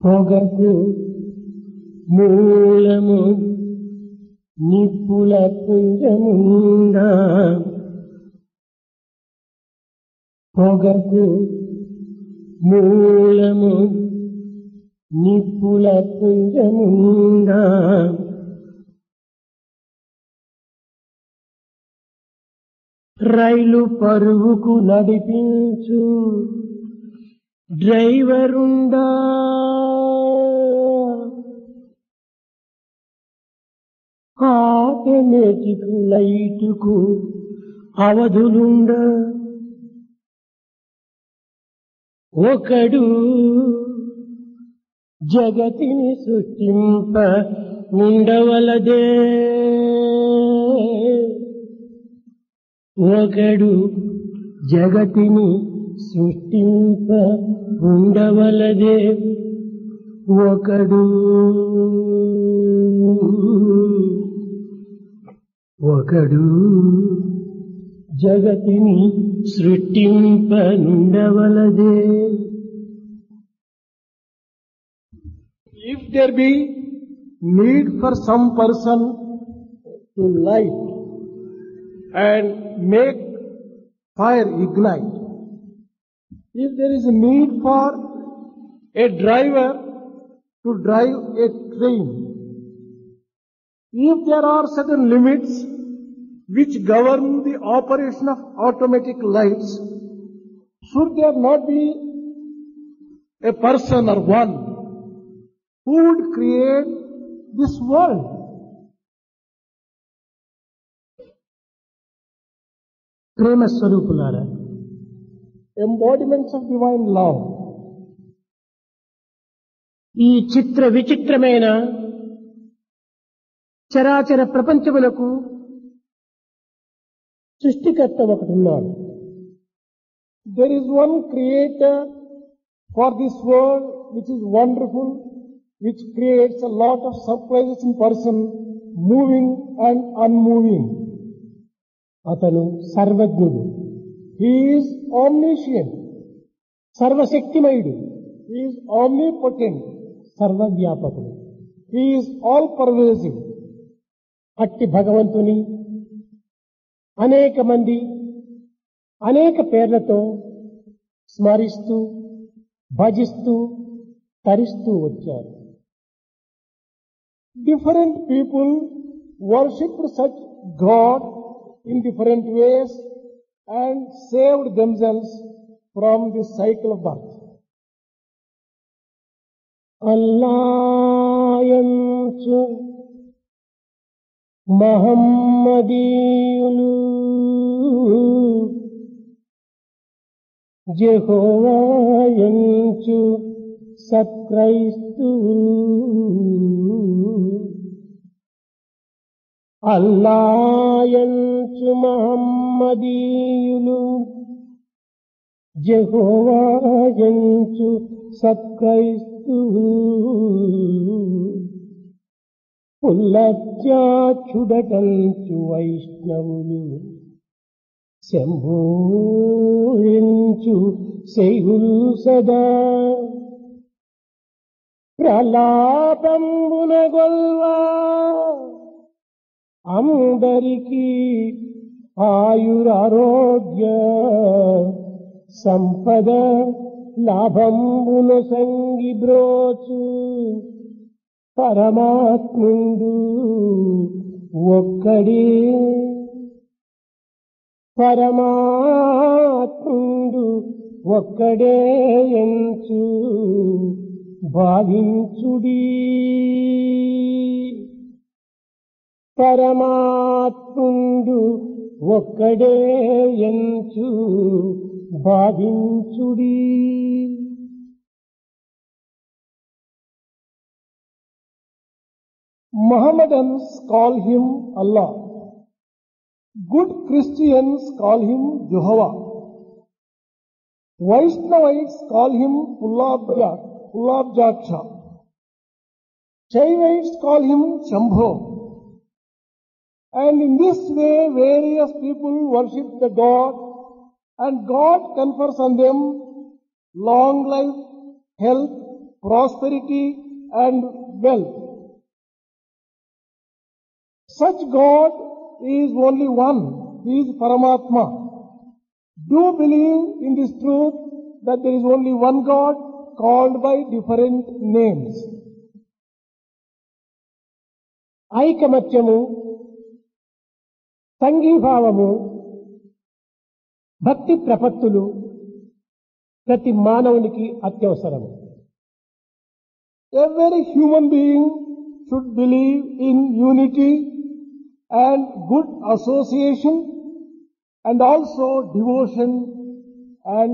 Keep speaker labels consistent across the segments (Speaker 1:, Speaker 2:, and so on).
Speaker 1: పొగకు మూలము నిప్పుల పుంజముందా పొగకు మూలము నిప్పుల పుంజముందా రైలు పరుగుకు నడిపించు డ్రైవరుండా. ఆటోమేటిక్ లైటుకు అవధులుండ. ఒకడు జగతిని సృష్టింప ఉండవలదే ఒకడు జగతిని సృష్టింప ఉండవలదే. ఒకడు ఒకడు జగతిని సృష్టింపనుండవలదే
Speaker 2: If there be need for some person to light and make fire ignite, if there is a need for a driver to drive a train, If there are certain limits which govern the operation of automatic lights, should there not be a person or one who would create this world?
Speaker 1: प्रेम
Speaker 2: स्वरूप ला रहा है
Speaker 1: embodiments of divine చరాచర ప్రపంచములకు సృష్టికర్త ఒకటున్నాడు
Speaker 2: There is one creator for this world which is wonderful, which creates a lot of surprises in person, moving and unmoving.
Speaker 1: అతను సర్వజ్ఞుడు
Speaker 2: He is omniscient.
Speaker 1: సర్వశక్తిమయుడు
Speaker 2: He is omnipotent.
Speaker 1: సర్వవ్యాపకుడు
Speaker 2: He is all pervasive.
Speaker 1: అట్టి భగవంతుని అనేక మంది అనేక పేర్లతో స్మరిస్తూ భజిస్తూ తరిస్తూ వచ్చారు.
Speaker 2: Different people worship such God in different ways and saved themselves from the cycle of birth
Speaker 1: Allah మహమ్మదీయులు. జహోవాయంచు సత్క్రైస్తు అల్లాయంచు మహమ్మదీయులు. జహోవాయంచు సత్క్రైస్తు పుల్లత్యాచుడటంచు వైష్ణవులు శంభూరించు శైవులు సదా. ప్రలాపంబున గొల్వా అందరికీ ఆయురారోగ్య సంపద లాభంబున సంగి బ్రోచు పరమాత్ముందు ఒక్కడే. పరమాత్ముందు ఒక్కడే ఎంచు భావించుడి. పరమాత్ముండు ఒక్కడే ఎంచు భావించుడీ.
Speaker 2: Mohammedans call him Allah. Good Christians call him Jehovah. Vaishnavites call him Pullabja, Pullabjaksha. Shaivites call him Shambho. And in this way, various people worship the God, and God confers on them long life, health, prosperity and wealth. Such God is only one. He is Paramatma. Do believe in this truth that there is only one God called by different names.
Speaker 1: ఐకమత్యము సంఘీభావము భక్తి ప్రపత్తులు ప్రతి మానవునికి అత్యవసరము
Speaker 2: Every human being should believe in unity and good association and also devotion and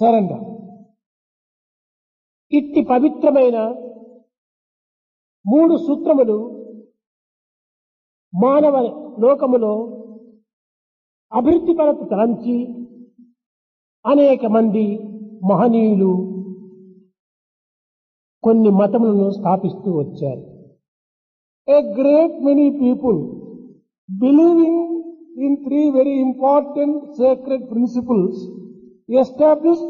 Speaker 2: surrender.
Speaker 1: ఇట్టి పవిత్రమైన మూడు సూత్రములు మానవ లోకములో అభివృద్ధి పరకు తలంచి అనేక మంది మహనీయులు కొన్ని మతములను స్థాపిస్తూ వచ్చారు
Speaker 2: a great many people believing in three very important sacred principles established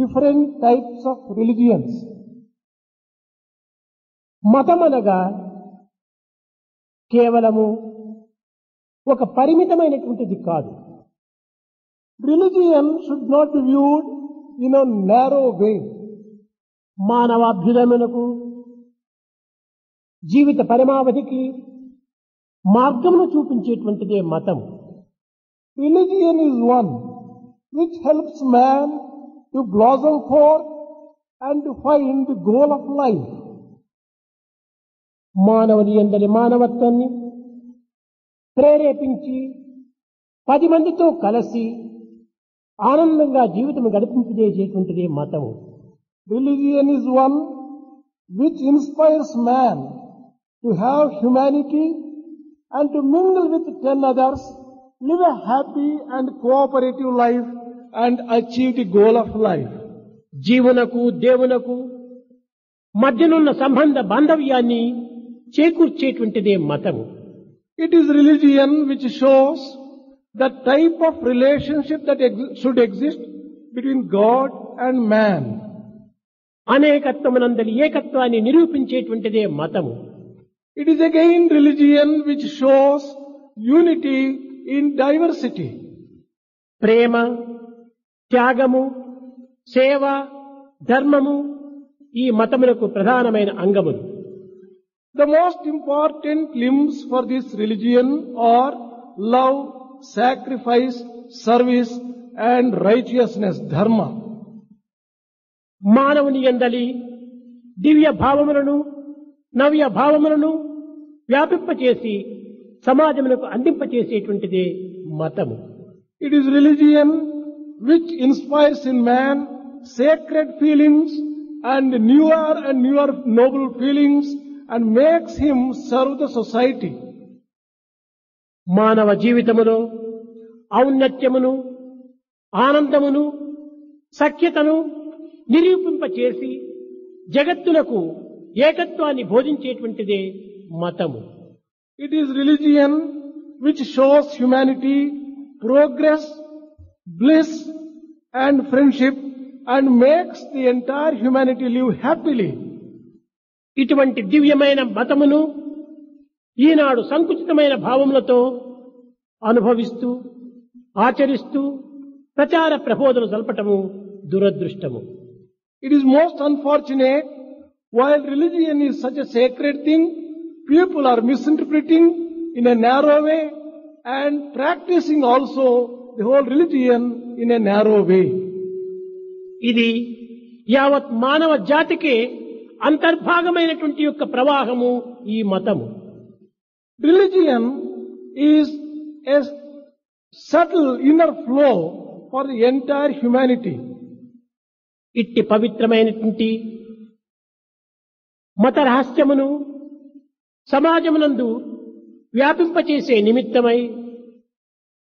Speaker 2: different types of religions.
Speaker 1: మతమనగా కేవలము ఒక పరిమితమైనటువంటిది కాదు
Speaker 2: Religion should not be viewed in a narrow way.
Speaker 1: మానవాభ్యుదమునకు జీవిత పరమావధికి మార్గమును చూపించేటువంటిదే మతం.
Speaker 2: Religion is one which helps man to blossom for and find the goal of life
Speaker 1: మానవుని ఎందరి మానవత్వాన్ని ప్రేరేపించి పది మందితో కలిసి ఆనందంగా జీవితం గడిపించేటువంటిదే మతము.
Speaker 2: Religion is one which inspires man to have humanity and to mingle with ten others, live a happy and cooperative life and achieve the goal of life.
Speaker 1: జీవునకు దేవునకు మధ్యనున్న సంబంధ బాంధవ్యాన్ని చేకూర్చేటువంటిదే మతము
Speaker 2: It is religion which shows the type of relationship that ex- should exist between God and man.
Speaker 1: అనేకత్వమునందలి ఏకత్వాన్ని నిరూపించేటువంటిదే మతము
Speaker 2: it is again religion which shows unity in diversity
Speaker 1: ప్రేమ త్యాగము సేవ ధర్మము ఈ మతములకు ప్రధానమైన అంగములు
Speaker 2: the most important limbs for this religion are love sacrifice service and righteousness dharma
Speaker 1: మానవుని ఎందలి దివ్య భావములను నవ్య భావములను వ్యాపింపచేసి సమాజములకు అందింపచేసేటువంటిది మతము.
Speaker 2: It is religion which inspires in man sacred feelings and newer and newer noble feelings and makes him serve the society
Speaker 1: మానవ జీవితమును ఔన్నత్యమును ఆనందమును సఖ్యతను నిరూపింపచేసి జగత్తునకు ఏకత్వాన్ని బోధించేటువంటిదే మతము.
Speaker 2: It is religion which shows humanity progress bliss and friendship and makes the entire humanity live happily
Speaker 1: ఇటువంటి దివ్యమైన మతమును ఈనాడు సంకుచితమైన భావములతో అనుభవిస్తూ ఆచరిస్తూ ప్రచార ప్రబోధన జరపటము దురదృష్టము.
Speaker 2: It is most unfortunate while religion is such a sacred thing, people are misinterpreting in a narrow way and practicing also the whole religion in a narrow way.
Speaker 1: ఇది యావత్ మానవ జాతికే అంతర్భాగమైనటువంటి యొక్క ప్రవాహము ఈ మతము
Speaker 2: Religion is a subtle inner flow for the entire humanity.
Speaker 1: ఇట్టి పవిత్రమైనటువంటి మత రహస్యమును సమాజమునందు వ్యాపింపచేసే నిమిత్తమై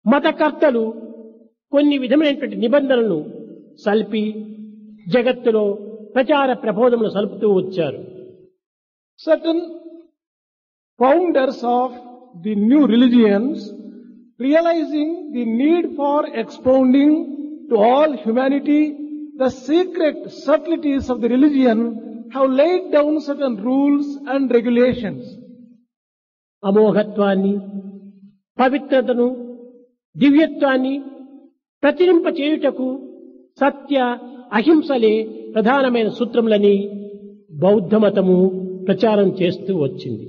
Speaker 1: మతకర్తలు కొన్ని విధమైనటువంటి నిబంధనలను సల్పి జగత్తులో ప్రచార ప్రబోధమును సల్పుతూ వచ్చారు.
Speaker 2: Certain founders of the new religions realising the need for expounding to all humanity the secret subtleties of the religion have laid down certain rules and regulations.
Speaker 1: అమోఘత్వాన్ని పవిత్రతను దివ్యత్వాన్ని ప్రచురింప చేయుటకు సత్య అహింసలే ప్రధానమైన సూత్రములని బౌద్ధ మతము ప్రచారం చేస్తూ వచ్చింది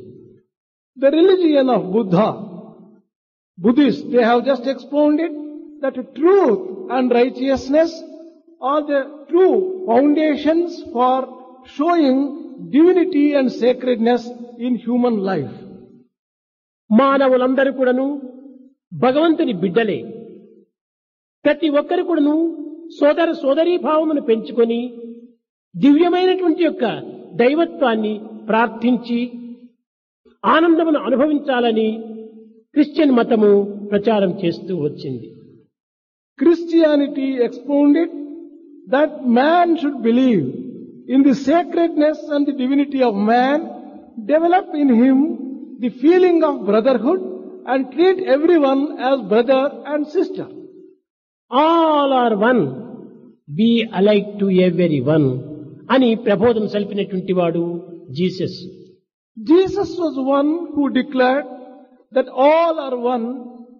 Speaker 2: The religion of Buddha, Buddhists, they have just expounded that truth and righteousness are the true foundations for showing divinity and sacredness in human life
Speaker 1: మానవులందరూ కూడాను భగవంతుని బిడ్డలే. ప్రతి ఒక్కరు కూడాను సోదర సోదరీ భావమును పెంచుకొని దివ్యమైనటువంటి యొక్క దైవత్వాన్ని ప్రార్థించి ఆనందమును అనుభవించాలని క్రిస్టియన్ మతము ప్రచారం చేస్తూ వచ్చింది.
Speaker 2: Christianity expounded that man should believe in the sacredness and the divinity of man, develop in him the feeling of brotherhood and treat everyone as brother and sister.
Speaker 1: All are one be alike to every one అని ప్రబోధం సల్పినటువంటి వాడు Jesus
Speaker 2: Jesus was one who declared that all are one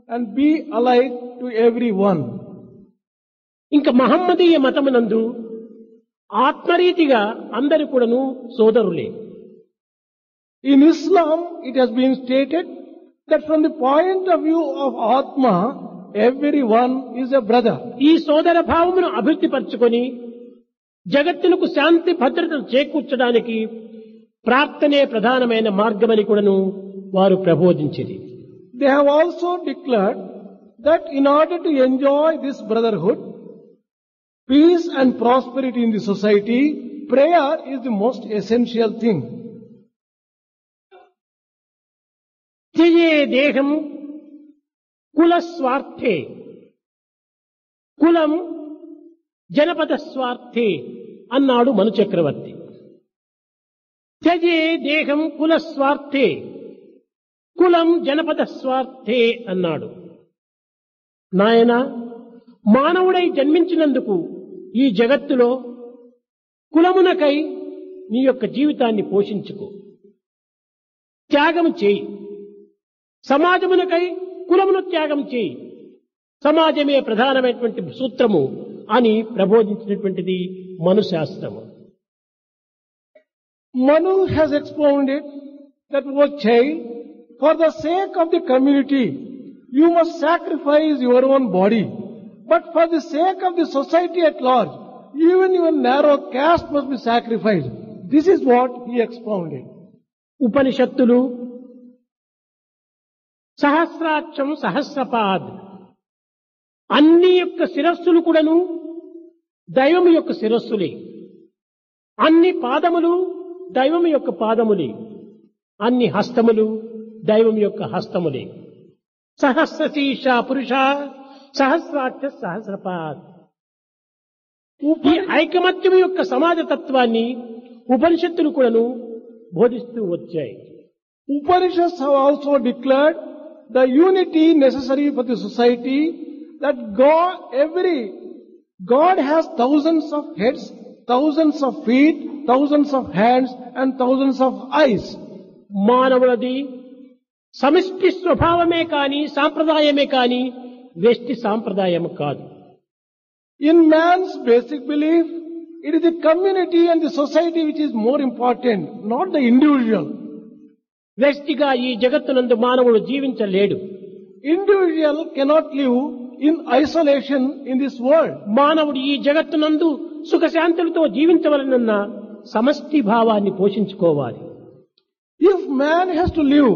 Speaker 2: and be alike to everyone.
Speaker 1: ఇంకా మహమ్మదీయ మతమునందు ఆత్మరీతిగా అందరి కూడాను సోదరులే.
Speaker 2: In Islam it has been stated that from the point of view of atma every one is a brother
Speaker 1: ఈ సోదర భావమును అభివృద్ధి అభివృద్ధిపరచుకొని జగత్తులకు శాంతి భద్రతను చేకూర్చడానికి ప్రార్థనే ప్రధానమైన మార్గమని కూడాను వారు ప్రబోధించేది.
Speaker 2: They also declared that in order to enjoy this brotherhood peace and prosperity in the society, prayer is the most essential thing.
Speaker 1: త్యజే దేహం కుల స్వార్థే కులం జనపద స్వార్థే అన్నాడు మను చక్రవర్తి. త్యజే దేహం కుల స్వార్థే కులం జనపద స్వార్థే అన్నాడు. నాయన మానవుడై జన్మించినందుకు ఈ జగత్తులో కులమునకై నీ యొక్క జీవితాన్ని పోషించుకో. త్యాగం చేయి. సమాజమునకై కులమును త్యాగం చేయి. సమాజమే ప్రధానమైనటువంటి సూత్రము అని ప్రబోధించినటువంటిది మనుశాస్త్రము.
Speaker 2: Manu has expounded that O child, for the sake of the community you must your own body. But for the sake of the society at large, even your narrow caste must be sacrificed. This is what he expounded.
Speaker 1: ఉపనిషత్తులు సహస్రాక్షం సహస్రపాద్ అన్ని యొక్క శిరస్సులు కూడాను దైవం యొక్క శిరస్సులే అన్ని పాదములు దైవం యొక్క పాదములే అన్ని హస్తములు దైవం యొక్క హస్తములే సహస్రశీష పురుష సహస్రాక్ష సహస్రపాద్ ఈ ఐకమత్యం యొక్క సమాజ తత్వాన్ని ఉపనిషత్తులు కూడాను బోధిస్తూ వచ్చాయి
Speaker 2: Upanishads have also declared the unity necessary for the society that God, every, God has thousands of heads, thousands of feet, thousands of hands and thousands of eyes.
Speaker 1: మానవులది సమిష్టి స్వభావమే కాని సాంప్రదాయమే కాని వ్యష్టి సాంప్రదాయం కాదు
Speaker 2: In man's basic belief, it is the community and the society which is more important, not the individual.
Speaker 1: వ్యష్టిగా ఈ జగత్తునందు మానవుడు జీవించలేడు
Speaker 2: Individual cannot live in isolation in this world.
Speaker 1: మానవుడు ఈ జగత్తునందు సుఖశాంతులతో జీవించవలనన్న సమష్టి భావాన్ని పోషించుకోవాలి
Speaker 2: If man has to live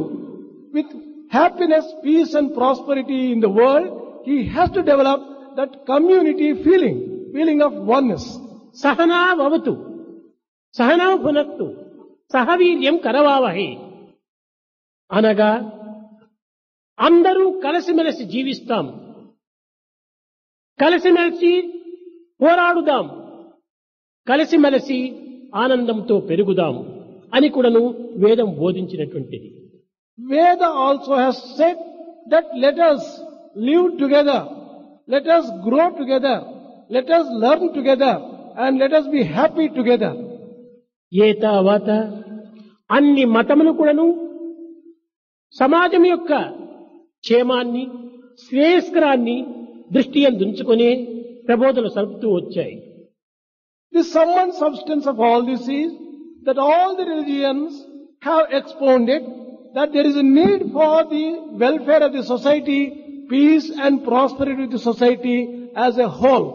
Speaker 2: with happiness, peace and prosperity in the world, he has to develop that community feeling, feeling of oneness.
Speaker 1: Sahana Sahana భునత్తు సహవీర్యం కరవావహే. అనగా అందరూ కలిసిమెలిసి జీవిస్తాం. కలిసిమెలిసి పోరాడుదాం. కలిసిమెలిసి ఆనందంతో పెరుగుదాం అని కూడాను వేదం బోధించినటువంటిది.
Speaker 2: Veda also has said that let us live together, let us grow together, let us learn together and let us be happy together.
Speaker 1: ఏ తర్వాత అన్ని మతములు కూడాను సమాజం యొక్క క్షేమాన్ని శ్రేయస్కరాన్ని దృష్టి అందుంచుకొని ప్రబోధనలు సలుపుతూ వచ్చాయి
Speaker 2: The sum and substance of all this is that all the religions have expounded that there is a need for the welfare of the society, peace and prosperity of the society as a whole.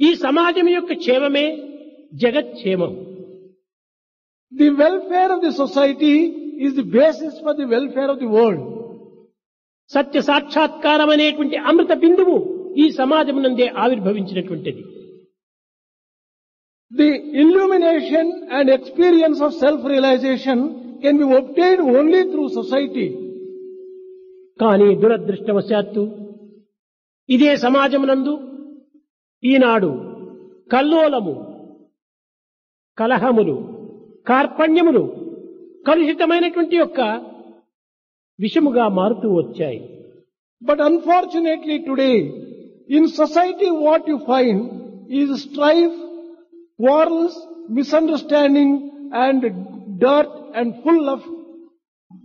Speaker 1: ఈ సమాజం యొక్క క్షేమమే జగత్క్షేమం
Speaker 2: The welfare of the society is the basis for the welfare of the world.
Speaker 1: సత్య సాక్షాత్కారం అనేటువంటి అమృత బిందువు ఈ సమాజం నందే ఆవిర్భవించినటువంటిది
Speaker 2: The illumination and experience of self-realization can be obtained only through society.
Speaker 1: కానీ దురదృష్టవశాత్తు ఇదే సమాజమునందు ఈనాడు కల్లోలము కలహములు కార్పణ్యములు కలుషితమైనటువంటి యొక్క విషముగా మారుతూ వచ్చాయి.
Speaker 2: But unfortunately today in society what you find is strife wars misunderstanding and dirt and full of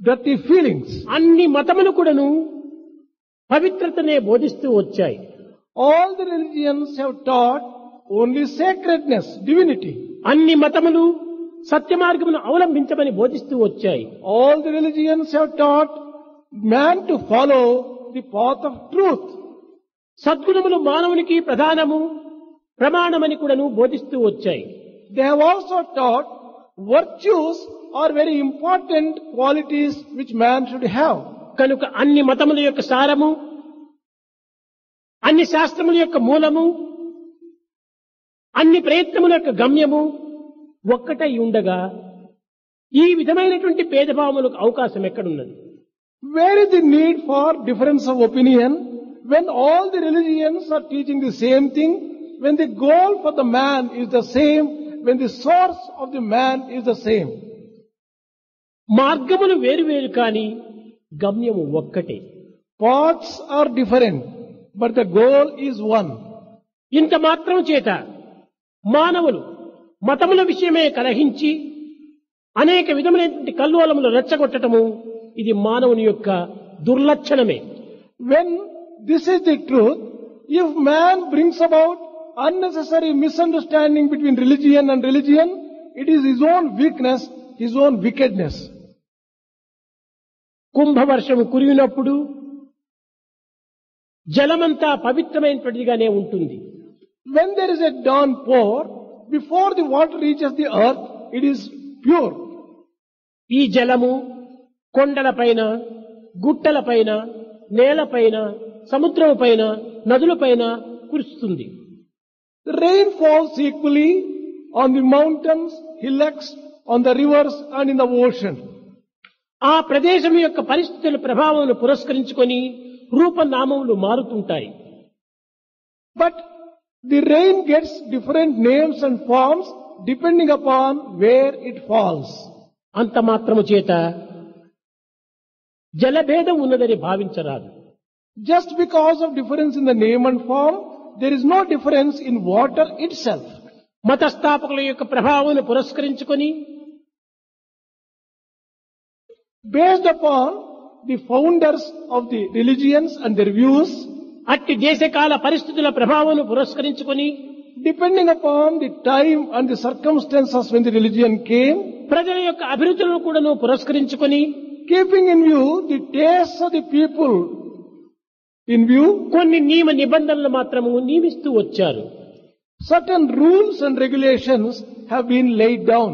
Speaker 2: dirty feelings
Speaker 1: అన్ని మతములు కూడాను పవిత్రతనే బోధిస్తూ వచ్చాయి.
Speaker 2: All the religions have taught only sacredness divinity
Speaker 1: అన్ని మతములు సత్య మార్గమును అవలంబించమని బోధిస్తూ వచ్చాయి.
Speaker 2: All the religions have taught man to follow the path of truth
Speaker 1: సద్గుణములు మానవునికి ప్రధానము ప్రమాణమని కూడాను బోధిస్తూ వచ్చాయి.
Speaker 2: They have also taught virtues are very important qualities which man should have
Speaker 1: కనుక అన్ని మతముల యొక్క సారము అన్ని శాస్త్రముల యొక్క మూలము అన్ని ప్రయత్నముల యొక్క గమ్యము ఒక్కటై ఉండగా ఈ విధమైనటువంటి భేదభావములకు అవకాశం ఎక్కడున్నది?
Speaker 2: Where is the need for difference of opinion when all the religions are teaching the same thing when the goal for the man is the same when the source of the man is the same
Speaker 1: మార్గములు వేరు వేరు కానీ గమ్యము ఒక్కటే.
Speaker 2: Paths are different but the goal is one
Speaker 1: ఇంత మాత్రం చేత మానవులు మతముల విషయమే కలహించి అనేక విధములైనటువంటి కల్లోలములు రెచ్చగొట్టటము ఇది మానవుని యొక్క దుర్లక్షణమే.
Speaker 2: When this is the truth if man brings about unnecessary misunderstanding between religion and religion it is his own weakness his own wickedness
Speaker 1: కుంభవర్షం కురిగినప్పుడు జలమంతా పవిత్రమైనటువంటిగానే ఉంటుంది.
Speaker 2: When there is a downpour before the water reaches the earth it is pure
Speaker 1: ఈ జలము కొండలపైన గుట్టలపైన నేలపైన సముద్రముపైన నదులపైన కురుస్తుంది.
Speaker 2: Rain falls equally on the mountains hillocks on the rivers and in the ocean
Speaker 1: ఆ ప్రదేశం యొక్క పరిస్థితుల ప్రభావములు పురస్కరించుకొని రూప నామములు మారుతుంటాయి.
Speaker 2: But the rain gets different names and forms depending upon where it falls
Speaker 1: అంత మాత్రము చేత జలభేదం ఉన్నదని భావించరాదు.
Speaker 2: Just because of difference in the name and form there is no difference in water itself
Speaker 1: మతస్థాపకుల యొక్క ప్రభావం పురస్కరించుకుని
Speaker 2: Based upon the founders of the religions and their views,
Speaker 1: అట్టి దేశకాల పరిస్థితుల ప్రభావం పురస్కరించుకొని
Speaker 2: depending upon the time and the circumstances when the religion came,
Speaker 1: ప్రజల యొక్క అభిరుచులను కూడాను పురస్కరించుకొని
Speaker 2: keeping in view the tastes of the people in view,
Speaker 1: కొన్ని నియమ నిబంధనలు మాత్రము నియమిస్తూ వచ్చారు
Speaker 2: certain rules and regulations have been laid down.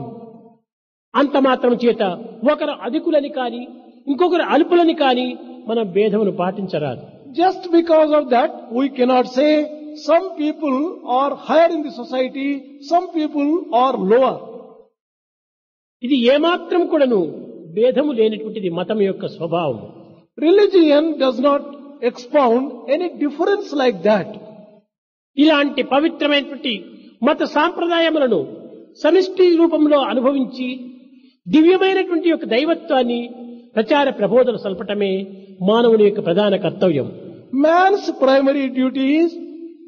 Speaker 1: అంత మాత్రం చేత ఒకరు అధికులని కాని ఇంకొకరు అలుపులని కాని మనం భేదమును పాటించరాదు.
Speaker 2: Just because of that we cannot say some people are higher in the society some people are lower
Speaker 1: ఇది ఏమాత్రం కూడాను భేదము లేనటువంటిది మతం యొక్క స్వభావం.
Speaker 2: Religion does not expound any difference like that
Speaker 1: ఇలాంటి పవిత్రమైనటువంటి మత సాంప్రదాయములను సమిష్టి రూపంలో అనుభవించి దివ్యమైనటువంటి యొక్క దైవత్వాన్ని ప్రచార ప్రబోధన సల్పటమే మానవుని యొక్క ప్రధాన కర్తవ్యం.
Speaker 2: Man's primary duty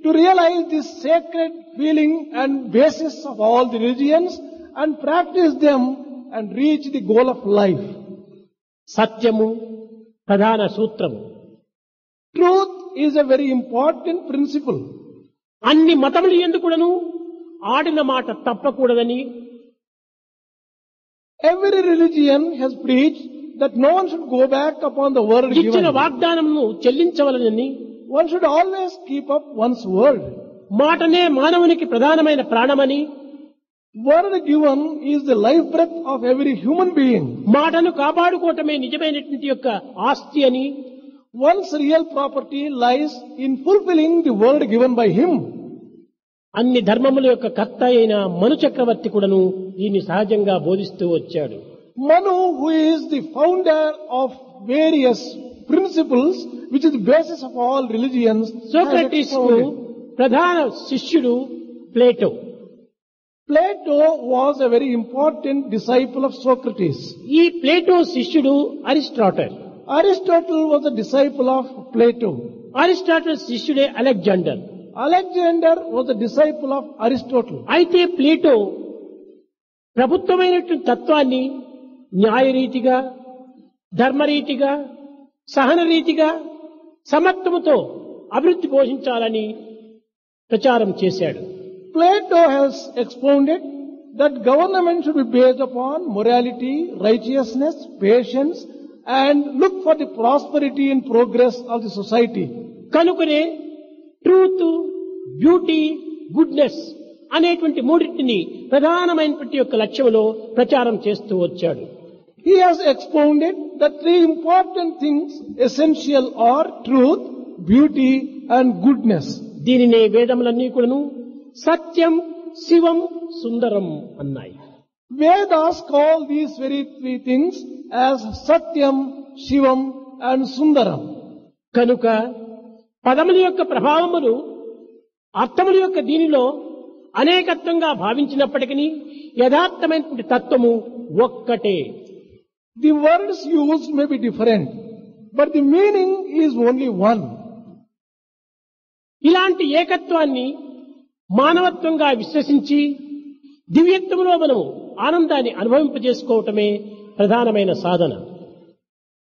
Speaker 2: to realise the sacred feeling and basis of all the religions and practise them and reach the goal of life
Speaker 1: సత్యము ప్రధాన సూత్రము.
Speaker 2: Truth is a very important principle
Speaker 1: అన్ని మతములు ఎందుకు ఆడిన మాట తప్పకూడదని
Speaker 2: Every religion has preached that no one should go back upon the word
Speaker 1: ఇచ్చిన
Speaker 2: given.
Speaker 1: వాగ్దానమును చెల్లించవలనని
Speaker 2: One should always keep up one's word.
Speaker 1: మాటనే మానవునికి ప్రధానమైన ప్రాణమని
Speaker 2: Word given is the life breath of every human being.
Speaker 1: మాటను కాపాడుకోవటమే నిజమైనటువంటి యొక్క ఆస్తి అని
Speaker 2: One's real property lies in fulfilling the word given by him.
Speaker 1: అన్ని ధర్మముల యొక్క కర్త అయిన మను చక్రవర్తి కూడాను దీన్ని సహజంగా బోధిస్తూ వచ్చాడు
Speaker 2: is the founder of various principles, which is the basis of all religions, has Socrates.
Speaker 1: ప్రధాన శిష్యుడు Plato
Speaker 2: Plato was a very important disciple of Socrates.
Speaker 1: ఈ ప్లేటో శిష్యుడు Aristotle
Speaker 2: Aristotle was a disciple of Plato.
Speaker 1: Aristotle శిష్యుడే Alexander
Speaker 2: Alexander was a disciple of Aristotle.
Speaker 1: అయితే Plato ప్రభుత్వమైనటువంటి తత్వాన్ని న్యాయరీతిగా ధర్మరీతిగా సహనరీతిగా సమత్వముతో అభివృద్ధి పోషించాలని ప్రచారం చేశాడు
Speaker 2: Plato has expounded that government should be based upon morality, righteousness, patience, and look for the prosperity and progress of the society.
Speaker 1: కనుకనే ట్రూత్ బ్యూటీ గుడ్నెస్ అనేటువంటి మూడింటిని ప్రధానమైనటువంటి యొక్క లక్ష్యంలో ప్రచారం చేస్తూ వచ్చాడు
Speaker 2: He has expounded the three important things essential are truth, beauty, and goodness.
Speaker 1: దీనినే వేదములన్నీ కూడాను సత్యం శివం సుందరం అన్నాయి
Speaker 2: Vedas call these very three things as Satyam, Shivam, and Sundaram.
Speaker 1: కనుక పదముల యొక్క ప్రభావములు అర్థముల యొక్క దీనిలో అనేకత్వంగా భావించినప్పటికీ యథార్థమైనటువంటి తత్వము ఒక్కటే.
Speaker 2: The words used may be different, but the meaning is only one.
Speaker 1: ఇలాంటి ఏకత్వాన్ని మానవత్వంగా విశ్వసించి దివ్యత్వంలో మనము ఆనందాన్ని అనుభవింపజేసుకోవటమే ప్రధానమైన సాధన.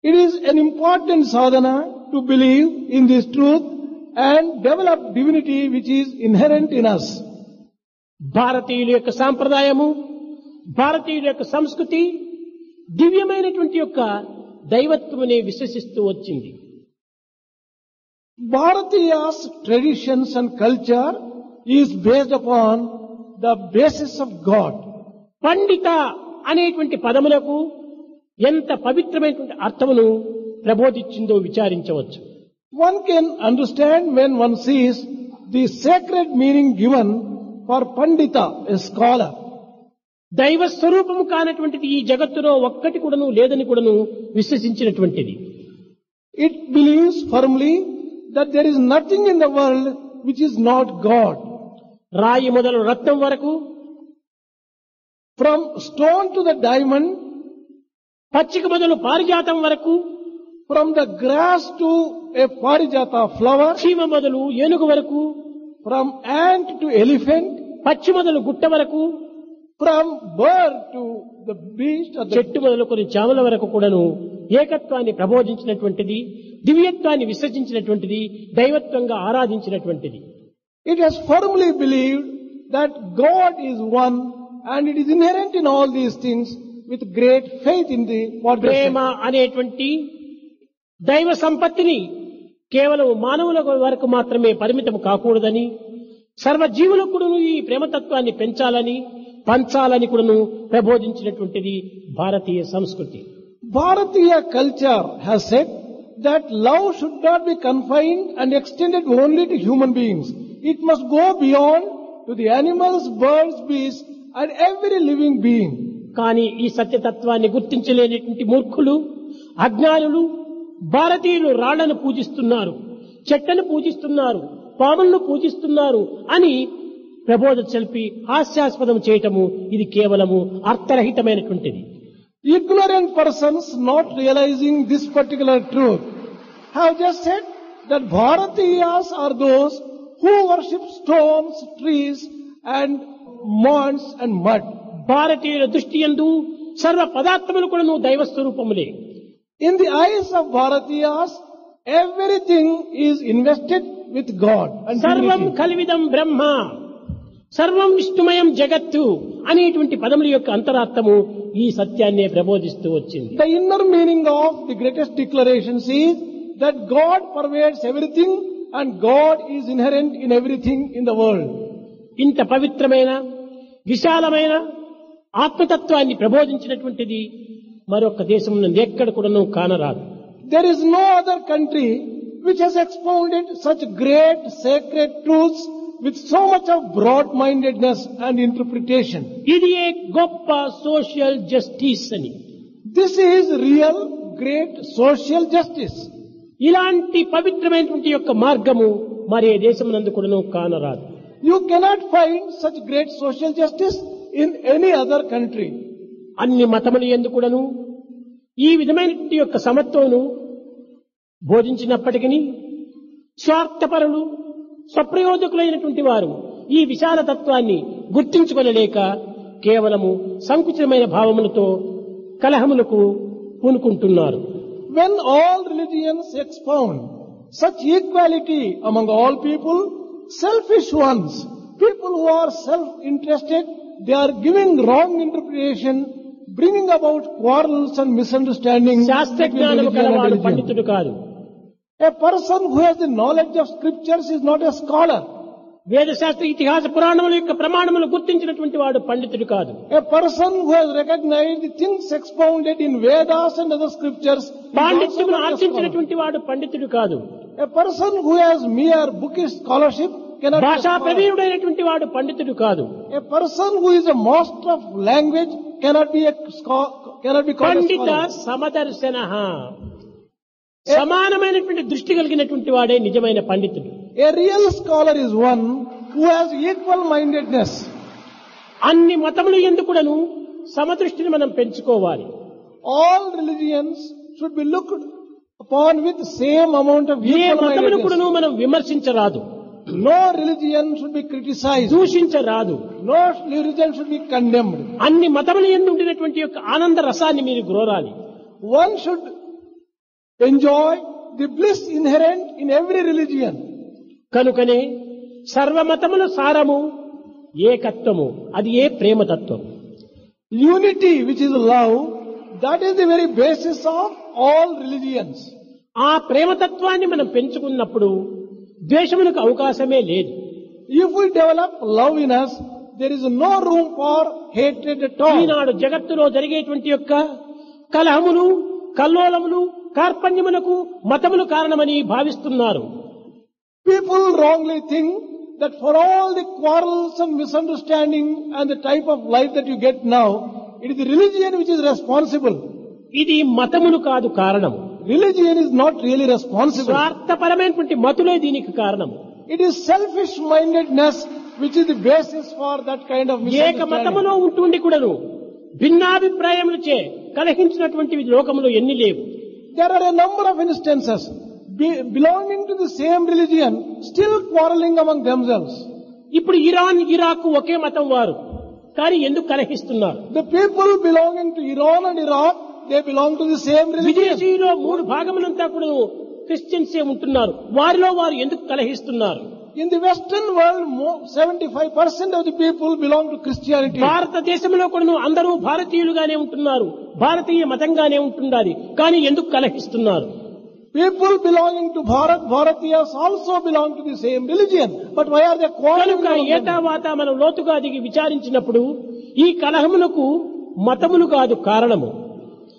Speaker 2: It is an important sadhana to believe in this truth. And develop divinity which is inherent in us.
Speaker 1: భారతీయుల యొక్క సాంప్రదాయము భారతీయుల యొక్క సంస్కృతి దివ్యమైనటువంటి యొక్క దైవత్వమునే విశ్వసిస్తూ వచ్చింది
Speaker 2: Bharatiya's traditions and culture is based upon the basis of God.
Speaker 1: పండిత అనేటువంటి పదములకు ఎంత పవిత్రమైనటువంటి అర్థమును ప్రబోధించిందో విచారించవచ్చు
Speaker 2: One can understand when one sees the sacred meaning given for Pandita, a scholar.
Speaker 1: దైవ స్వరూపము కానటువంటిది ఈ జగత్తులో ఒక్కటి కూడాను లేదని కూడాను విశ్వసించినటువంటిది
Speaker 2: It believes firmly that there is nothing in the world which is not God.
Speaker 1: రాయి మొదలు రత్నం వరకు
Speaker 2: From stone to the diamond,
Speaker 1: పచ్చిక మొదలు పారిజాతం వరకు
Speaker 2: from the grass to a parijata flower
Speaker 1: సీమ మొదలు ఏనుగు వరకు
Speaker 2: ఫ్రమ్ యాంట్ టు ఎలిఫెంట్
Speaker 1: పచ్చి మొదలు గుట్ట వరకు
Speaker 2: from bird to the beast
Speaker 1: చెట్టు మొదలు కొన్ని చేమల వరకు కూడాను ఏకత్వాన్ని ప్రబోధించినటువంటిది దివ్యత్వాన్ని విసర్జించినటువంటిది దైవత్వంగా ఆరాధించినటువంటిది.
Speaker 2: It has firmly believe that God is one and it is inherent in all these things with great faith in the prema
Speaker 1: అనేటువంటి దైవ సంపత్తిని కేవలం మానవుల వరకు మాత్రమే పరిమితం కాకూడదని సర్వజీవులకు కూడా ఈ ప్రేమతత్వాన్ని పెంచాలని పంచాలని కూడాను ప్రబోధించినటువంటిది భారతీయ సంస్కృతి.
Speaker 2: Bharatiya culture has set that love should not be confined and extended only to human beings it must go beyond to the animals birds bees and every living being
Speaker 1: కానీ ఈ సత్యతత్వాన్ని గుర్తించలేనిటువంటి మూర్ఖులు అజ్ఞానులు భారతీయులు రాళ్ళను పూజిస్తున్నారు చెట్టను పూజిస్తున్నారు పాములను పూజిస్తున్నారు అని ప్రబోధ చెల్పి హాస్యాస్పదం చేయటము ఇది కేవలము అర్థరహితమైనటువంటిది.
Speaker 2: Ignorant persons not realising this particular truth have just set that Bharatiyas are those who worship stones trees and mounds and mud
Speaker 1: భారతీయుల దృష్టి ఎందు సర్వ పదార్థములు కూడా నువ్వు దైవ స్వరూపములే
Speaker 2: In the eyes of Bharatiyas, everything is invested with God and
Speaker 1: సర్వం. కలివిదం బ్రహ్మ సర్వం విష్ణుమయం జగత్తు అనేటువంటి పదముల యొక్క అంతరార్థము ఈ సత్యాన్నే ప్రబోధిస్తూ వచ్చింది
Speaker 2: The inner meaning of the greatest declarations is that God pervades everything and God is inherent in everything in the world.
Speaker 1: ఇంత పవిత్రమైన విశాలమైన ఆత్మతత్వాన్ని ప్రబోధించినటువంటిది మరొక దేశం నుండి ఎక్కడ కూడాను కానరాదు
Speaker 2: There is no other country which has expounded such great sacred truths with so much of broad-mindedness and interpretation.
Speaker 1: ఇది ఏ గొప్ప సోషల్ జస్టిస్ అని
Speaker 2: This is real great social justice.
Speaker 1: ఇలాంటి పవిత్రమైనటువంటి యొక్క మార్గము మరే దేశమునందు కూడాను కానరాదు
Speaker 2: You cannot find such great social justice in any other country.
Speaker 1: అన్ని మతములు ఎందుకుడను? ఈ విధమైన యొక్క సమత్వమును బోధించినప్పటికీ స్వార్థపరులు స్వప్రయోజకులైనటువంటి వారు ఈ విశాల తత్వాన్ని గుర్తించుకొనలేక కేవలము సంకుచితమైన భావములతో కలహములకు పూనుకుంటున్నారు.
Speaker 2: When all religions expound such equality among all people selfish ones people who are self interested they are giving wrong interpretation bringing about quarrels and misunderstandings
Speaker 1: శాస్త్ర
Speaker 2: between
Speaker 1: జ్ఞానం
Speaker 2: religion and
Speaker 1: కలవాడు
Speaker 2: religion.
Speaker 1: పండితుడు కాదు
Speaker 2: A person who has the knowledge of scriptures is not a scholar.
Speaker 1: వేదశాస్త్ర ఇతిహాస పురాణముల యొక్క ప్రమాణములు గుర్తించినటువంటి వాడు పండితుడు కాదు
Speaker 2: A person who has recognized the things expounded in Vedas and other scriptures is also
Speaker 1: పాండిత్యమును. ఆర్జించినటువంటి వాడు పండితుడు కాదు
Speaker 2: A person who has mere bookish scholarship cannot be a
Speaker 1: భాషా ప్రవీణుడైనటువంటి వాడు పండితుడు కాదు.
Speaker 2: A person who is master of language
Speaker 1: పండిత సమదర్శన. సమానమైనటువంటి దృష్టి కలిగినటువంటి వాడే నిజమైన పండితుడు.
Speaker 2: A real scholar is one who has equal mindedness
Speaker 1: అన్ని మతములు ఎందుకు కూడాను సమదృష్టిని మనం పెంచుకోవాలి.
Speaker 2: All religions should be look upon with same amount of
Speaker 1: ఏ మతములు మనం విమర్శించరాదు.
Speaker 2: No religion should be criticized.
Speaker 1: దూషించరాదు
Speaker 2: No religion should be condemned.
Speaker 1: అన్ని మతములు ఎందు ఉండినటువంటి యొక్క ఆనంద రసాన్ని మీరు గ్రోరాలి
Speaker 2: One should enjoy the bliss inherent in every religion.
Speaker 1: కనుకనే సర్వమతముల సారము ఏకత్వము అది ఏ ప్రేమతత్వం
Speaker 2: Unity, which is love, that is the very basis of all religions.
Speaker 1: ఆ ప్రేమతత్వాన్ని మనం పెంచుకున్నప్పుడు ద్వేషమునకు అవకాశమే లేదు.
Speaker 2: If we develop love in us there is no room for hatred
Speaker 1: talk జగత్తులో జరిగేటువంటి యొక్క కలహములు కల్లోలములు కార్పణ్యమునకు మతములు కారణమని భావిస్తున్నారు.
Speaker 2: People wrongly think that for all the quarrels and misunderstanding and the type of life that you get now it is religion which is responsible
Speaker 1: ఇది మతములు కాదు కారణము.
Speaker 2: Religion is not really responsible
Speaker 1: స్వార్థపరమైనటువంటి మతులే దీనికి కారణం
Speaker 2: it is selfish mindedness which is the basis for that kind of
Speaker 1: ఏక మతములో ఉంటుండి కూడాను భిన్నాభిప్రాయములు చే కలహించినటువంటి లోకములు ఎన్ని లేవు.
Speaker 2: There are a number of instances belonging to the same religion still quarrelling among themselves
Speaker 1: ఇప్పుడు ఇరాన్ ఇరాక్ ఒకే మతం వారు. కానీ ఎందుకు కలహిస్తున్నారు?
Speaker 2: The people belonging to Iran and Iraq they belong to the same religion.
Speaker 1: విదేశీయులో మూడు భాగములంతా కూడా క్రిస్టియన్సే ఉంటున్నారు వారిలో వారు ఎందుకు కలహిస్తున్నారు
Speaker 2: In the Western world, mo- 75% of the people belong to Christianity.
Speaker 1: భారతదేశంలో కూడా అందరూ భారతీయులుగానే ఉంటున్నారు భారతీయ మతంగానే ఉంటున్నారు కానీ ఎందుకు కలహిస్తున్నారు
Speaker 2: People belonging to Bharat, Bharatiyas also belong to the same religion. But why are they quarreling
Speaker 1: కనుక
Speaker 2: among them?
Speaker 1: ఏటావాత మనం లోతుగా దిగి విచారించినప్పుడు ఈ కలహములకు మతములు కాదు కారణము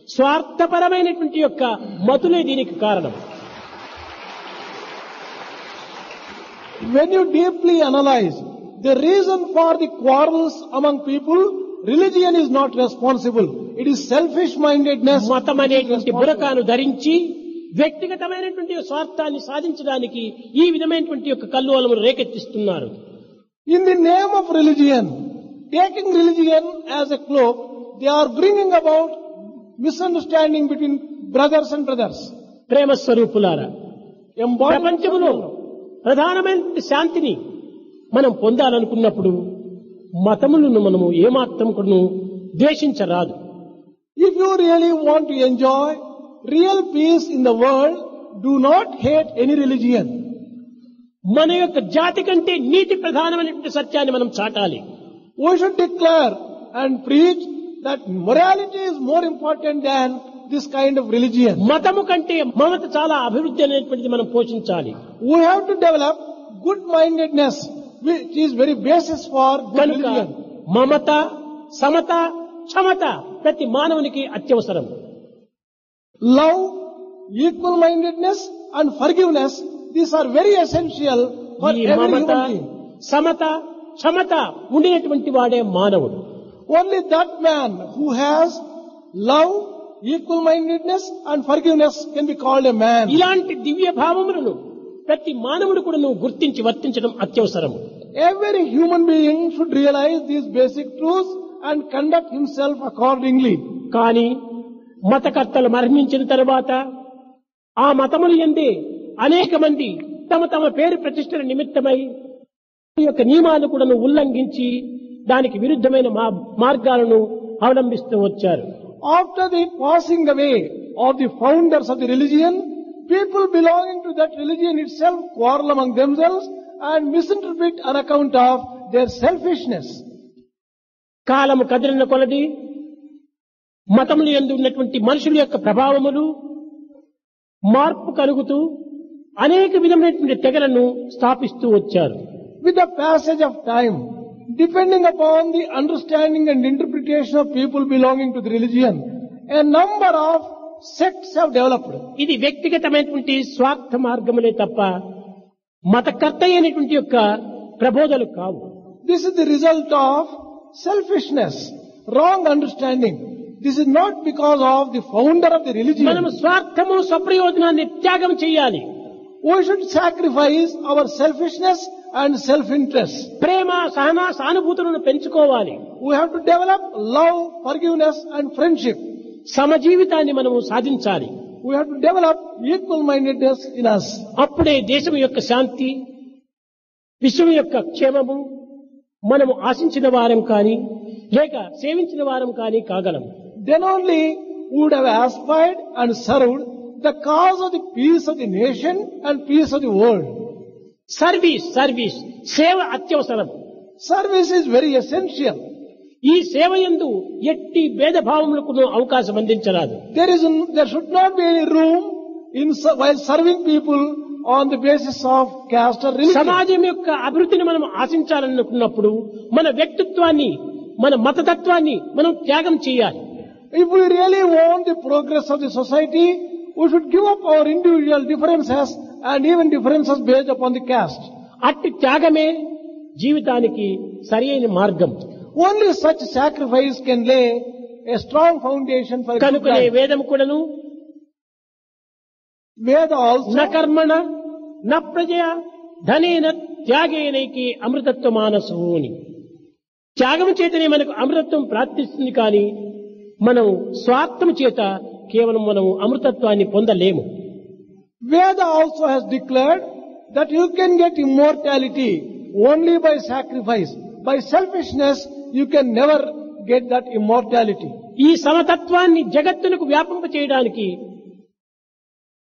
Speaker 1: స్వార్థపరమైనటువంటి యొక్క మతులే దీనికి కారణం.
Speaker 2: When you deeply analyse the reason for the quarrels among people religion is not responsible it is selfish mindedness
Speaker 1: మతం అనేటువంటి బురకాను ధరించి వ్యక్తిగతమైనటువంటి స్వార్థాన్ని సాధించడానికి ఈ విధమైనటువంటి యొక్క కల్లోలము రేకెత్తిస్తున్నారు.
Speaker 2: In the name of religion taking religion as a cloak they are bringing about misunderstanding between brothers and brothers
Speaker 1: ప్రేమ స్వరూపులారా ప్రపంచంలో ప్రధానమైన శాంతిని మనం పొందాలనుకున్నప్పుడు మతములను మనము ఏమాత్రం కొను ద్వేషించరాదు.
Speaker 2: If you really want enjoy real peace in the world do not hate any religion
Speaker 1: మన యొక్క జాతి కంటే నీతి ప్రధానమైనటువంటి సత్యాన్ని మనం చాటాలి.
Speaker 2: Why should declare and preach that morality is more important than this kind of religion.
Speaker 1: మతము కంటే మమత చాలా అభివృద్ధి అనేటువంటిది మనం పోషించాలి
Speaker 2: We have to develop good mindedness, which is very basis for good
Speaker 1: కనుక. మమత సమత క్షమత ప్రతి మానవునికి అత్యవసరం
Speaker 2: Love, equal mindedness, and forgiveness, these are very essential for
Speaker 1: ఈ
Speaker 2: every
Speaker 1: మమత
Speaker 2: human being.
Speaker 1: సమత క్షమత ఉండినటువంటి వాడే మానవుడు
Speaker 2: Only that man who has love, equal mindedness, and forgiveness can be called a man.
Speaker 1: ఇలాంటి దివ్య భావములను ప్రతి మానవుడు కూడా నువ్వు గుర్తించి వర్తించడం అత్యవసరము
Speaker 2: Every human being should realize these basic truths and conduct himself accordingly.
Speaker 1: కానీ మతకర్తలు మరణించిన తరువాత ఆ మతములు ఎందే అనేక మంది తమ తమ పేరు ప్రతిష్టల నిమిత్తమై ఈ యొక్క నియమాలు కూడా ఉల్లంఘించి దానికి విరుద్ధమైన మార్గాలను అవలంబిస్తూ వచ్చారు.
Speaker 2: After the passing away of the founders of the religion people belonging to that religion itself quarrel among themselves and misinterpret on account of their selfishness
Speaker 1: కాలం కదిలిన కొలది మతములు ఎందు ఉన్నటువంటి మనుషుల యొక్క ప్రభావములు మార్పు కలుగుతూ అనేక విధమైనటువంటి తెగలను స్థాపిస్తూ వచ్చారు.
Speaker 2: With the passage of time depending upon the understanding and interpretation of people belonging to the religion, a number of sects have developed.
Speaker 1: ఇది వ్యక్తిగతమైనటువంటి స్వార్థ మార్గములే తప్ప మతకర్త అయినటువంటి యొక్క ప్రబోధలు కావు
Speaker 2: This is the result of selfishness, wrong understanding. This is not because of the founder of the religion.
Speaker 1: మనము స్వార్థము స్వప్రయోజనాన్ని త్యాగం చేయాలి
Speaker 2: We should sacrifice our and self interest
Speaker 1: ప్రేమ సహన సానుభూతులను పెంచుకోవాలి.
Speaker 2: We have to develop love forgiveness and friendship
Speaker 1: సమజీవితాన్ని మనము సాధించాలి.
Speaker 2: We have to develop equal mindedness in us
Speaker 1: అప్పుడే దేశం యొక్క శాంతి విశ్వం యొక్క క్షేమము మనము ఆశించిన వారం కాని లేక సేవించిన వారం కాని కాగలం.
Speaker 2: Then only would have aspired and served the cause of the peace of the nation and peace of the world
Speaker 1: service service సేవ అత్యవసరం.
Speaker 2: సర్వీస్ ఇస్ వెరీ ఎసెన్షియల్
Speaker 1: ఈ సేవ ఎందు ఎట్టి భేద భావములకు అవకాశం అందించరాదు.
Speaker 2: There is there should not be any room in while serving people on the basis of caste
Speaker 1: సమాజం యొక్క అభివృద్ధిని మనం ఆశించాలనుకున్నప్పుడు మన వ్యక్తిత్వాన్ని మన మతతత్వాన్ని మనం త్యాగం చేయాలి.
Speaker 2: If you really want the progress of the society we should give up our individual differences and even differences based upon the caste.
Speaker 1: అట్టి త్యాగమే జీవితానికి సరియైన మార్గం
Speaker 2: Only such sacrifice can lay a strong foundation for a good
Speaker 1: కనుకనే. వేదం కూడాను
Speaker 2: also
Speaker 1: న కర్మణ న ప్రజయ ధనేన త్యాగేనైకి అమృతత్వ మానసు అని త్యాగం చేతనే మనకు అమృతత్వం ప్రాప్తిస్తుంది కానీ మనం స్వార్థం చేత కేవలం మనము అమృతత్వాన్ని పొందలేము.
Speaker 2: Veda also has declared that you can get immortality only by sacrifice by selfishness you can never get that immortality
Speaker 1: ఈ సమతత్వాన్ని జగత్తునకు వ్యాపింప చేయడానికి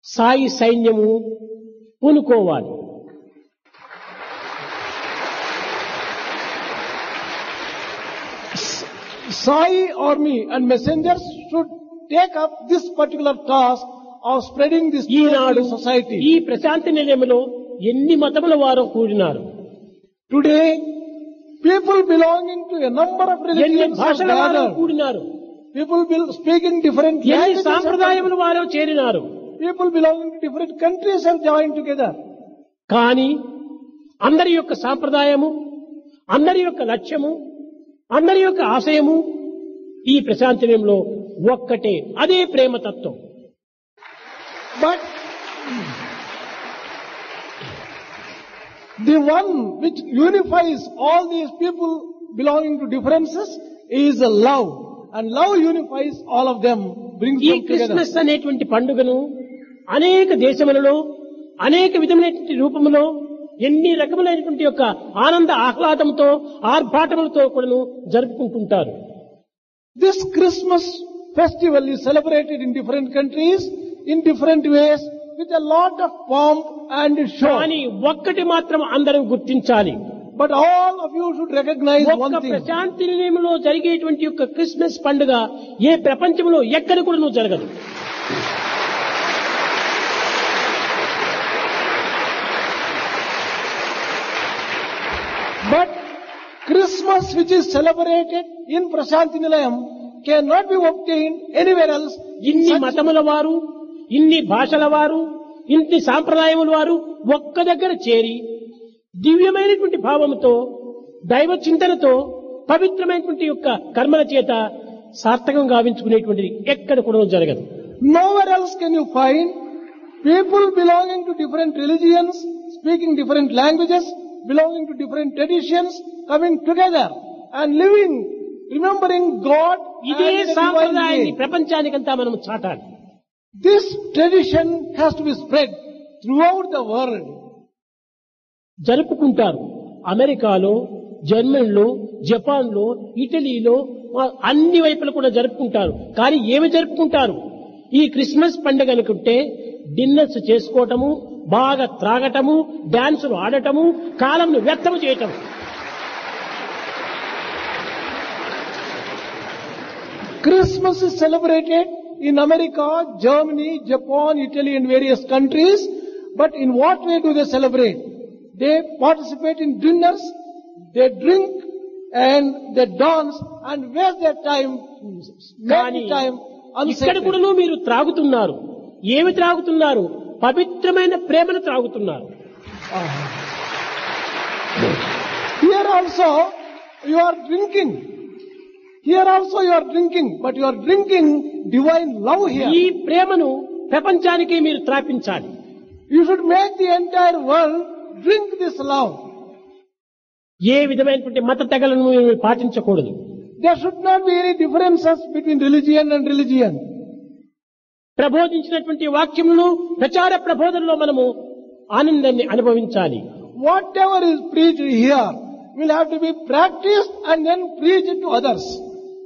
Speaker 1: సాయి సైన్యము పూనుకోవాలి.
Speaker 2: Sai army and messengers should take up this particular task of spreading this
Speaker 1: Eenadu
Speaker 2: society
Speaker 1: ఈ ప్రశాంతి నిలయంలో ఎన్ని మతముల వారు కూడినారు?
Speaker 2: Today people belonging to number of religion
Speaker 1: భాషల వారు కూడినారు?
Speaker 2: పీపుల్
Speaker 1: బిల్
Speaker 2: స్పీకింగ్ డిఫరెంట్
Speaker 1: సాంప్రదాయముల వారు చేరినారు?
Speaker 2: People belonging to different countries and join together
Speaker 1: కానీ అందరి యొక్క సాంప్రదాయము అందరి యొక్క లక్ష్యము అందరి యొక్క ఆశయము ఈ ప్రశాంతమయంలో ఒక్కటే. అదే ప్రేమతత్వం.
Speaker 2: But the one which unifies all these people belonging to differences is a love and love unifies all of them
Speaker 1: ఈ క్రిస్మస్ అనేటువంటి పండుగను అనేక దేశములలో అనేక విధమైనటువంటి రూపములో ఎన్ని రకములైనటువంటి యొక్క ఆనంద ఆహ్లాదంతో ఆర్భాటములతో కూడా జరుపుకుంటుంటారు.
Speaker 2: This Christmas festival is celebrated in different countries in different ways with a lot of pomp and show.
Speaker 1: కానీ ఒక్కటి మాత్రం అందరం గుర్తించాలి
Speaker 2: But all of you should recognize
Speaker 1: ఒక్క
Speaker 2: one thing.
Speaker 1: ప్రశాంతి నిలయంలో జరిగేటువంటి యొక్క క్రిస్మస్ పండుగ ఏ ప్రపంచంలో ఎక్కడ కూడా నువ్వు జరగదు
Speaker 2: But Christmas which is celebrated in Prashanti Nilayam can not be obtained anywhere else
Speaker 1: ఇన్ని మతముల వారు ఇన్ని భాషల వారు ఇన్ని సాంప్రదాయముల వారు ఒక్క దగ్గర చేరి దివ్యమైనటువంటి భావంతో దైవ చింతనతో పవిత్రమైనటువంటి యొక్క కర్మల చేత సార్థకం గావించుకునేటువంటిది ఎక్కడ కూడా జరగదు.
Speaker 2: Nowhere else can you find people belonging to different religions speaking different languages belonging to different traditions coming together and living remembering God
Speaker 1: ఇదే సాంప్రదాయాన్ని. ప్రపంచానికంతా మనం చాటాలి.
Speaker 2: This tradition has to be spread throughout the world.
Speaker 1: జరుపుకుంటారు. అమెరికాలో జర్మనీలో జపాన్లో ఇటలీలో అన్ని వైపులు కూడా జరుపుకుంటారు. కానీ ఏమి జరుపుకుంటారు? ఈ క్రిస్మస్ పండుగ అనుకుంటే డిన్నర్స్ చేసుకోవటము బాగా త్రాగటము డాన్సులు ఆడటము కాలంను వ్యర్థము చేయటం
Speaker 2: Christmas is celebrated in America, Germany, Japan, Italy and various countries. But in what way do they celebrate? They participate in dinners, they drink and they dance and waste their time, make time
Speaker 1: ఇక్కడ
Speaker 2: unsacred.
Speaker 1: కూడా మీరు త్రాగుతున్నారు ఏమి త్రాగుతున్నారు పవిత్రమైన ప్రేమను త్రాగుతున్నారు
Speaker 2: Here also you are drinking. Here also you are drinking, but you are drinking divine love here.
Speaker 1: ఈ ప్రేమను ప్రపంచానికి మీరు త్రాపించాలి
Speaker 2: You should make the entire world drink this love.
Speaker 1: ఏ విధమైనటువంటి మత తెగలను మీరు పాటించకూడదు
Speaker 2: There should not be any differences between religion and religion.
Speaker 1: ప్రబోధించినటువంటి వాక్యములు ప్రచార ప్రబోధనలో మనము ఆనందాన్ని అనుభవించాలి
Speaker 2: Whatever is preached here will have to be practiced and then preached to others.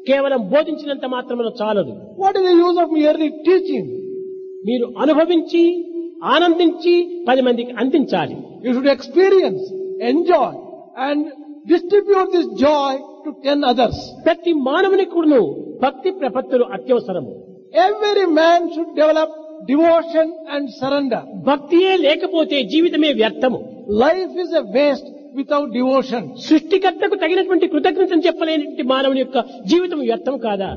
Speaker 1: కేవలం బోధించినంత మాత్రమే చాలదు.
Speaker 2: What is use of yearly teaching
Speaker 1: మీరు అనుభవించి ఆనందించి పది మందికి అందించాలి.
Speaker 2: You should experience enjoy and distribute this joy to ten others
Speaker 1: ప్రతి మానవుని కూడా భక్తి ప్రపత్తులు అత్యవసరం
Speaker 2: every man should develop devotion and surrender
Speaker 1: భక్తియే లేకపోతే జీవితమే వ్యర్థము.
Speaker 2: Life is a waste without devotion.
Speaker 1: సృష్టికర్తకు తగినటువంటి కృతజ్ఞతను చెప్పలేనటువంటి మానవుని యొక్క జీవితం వ్యర్థం కాదా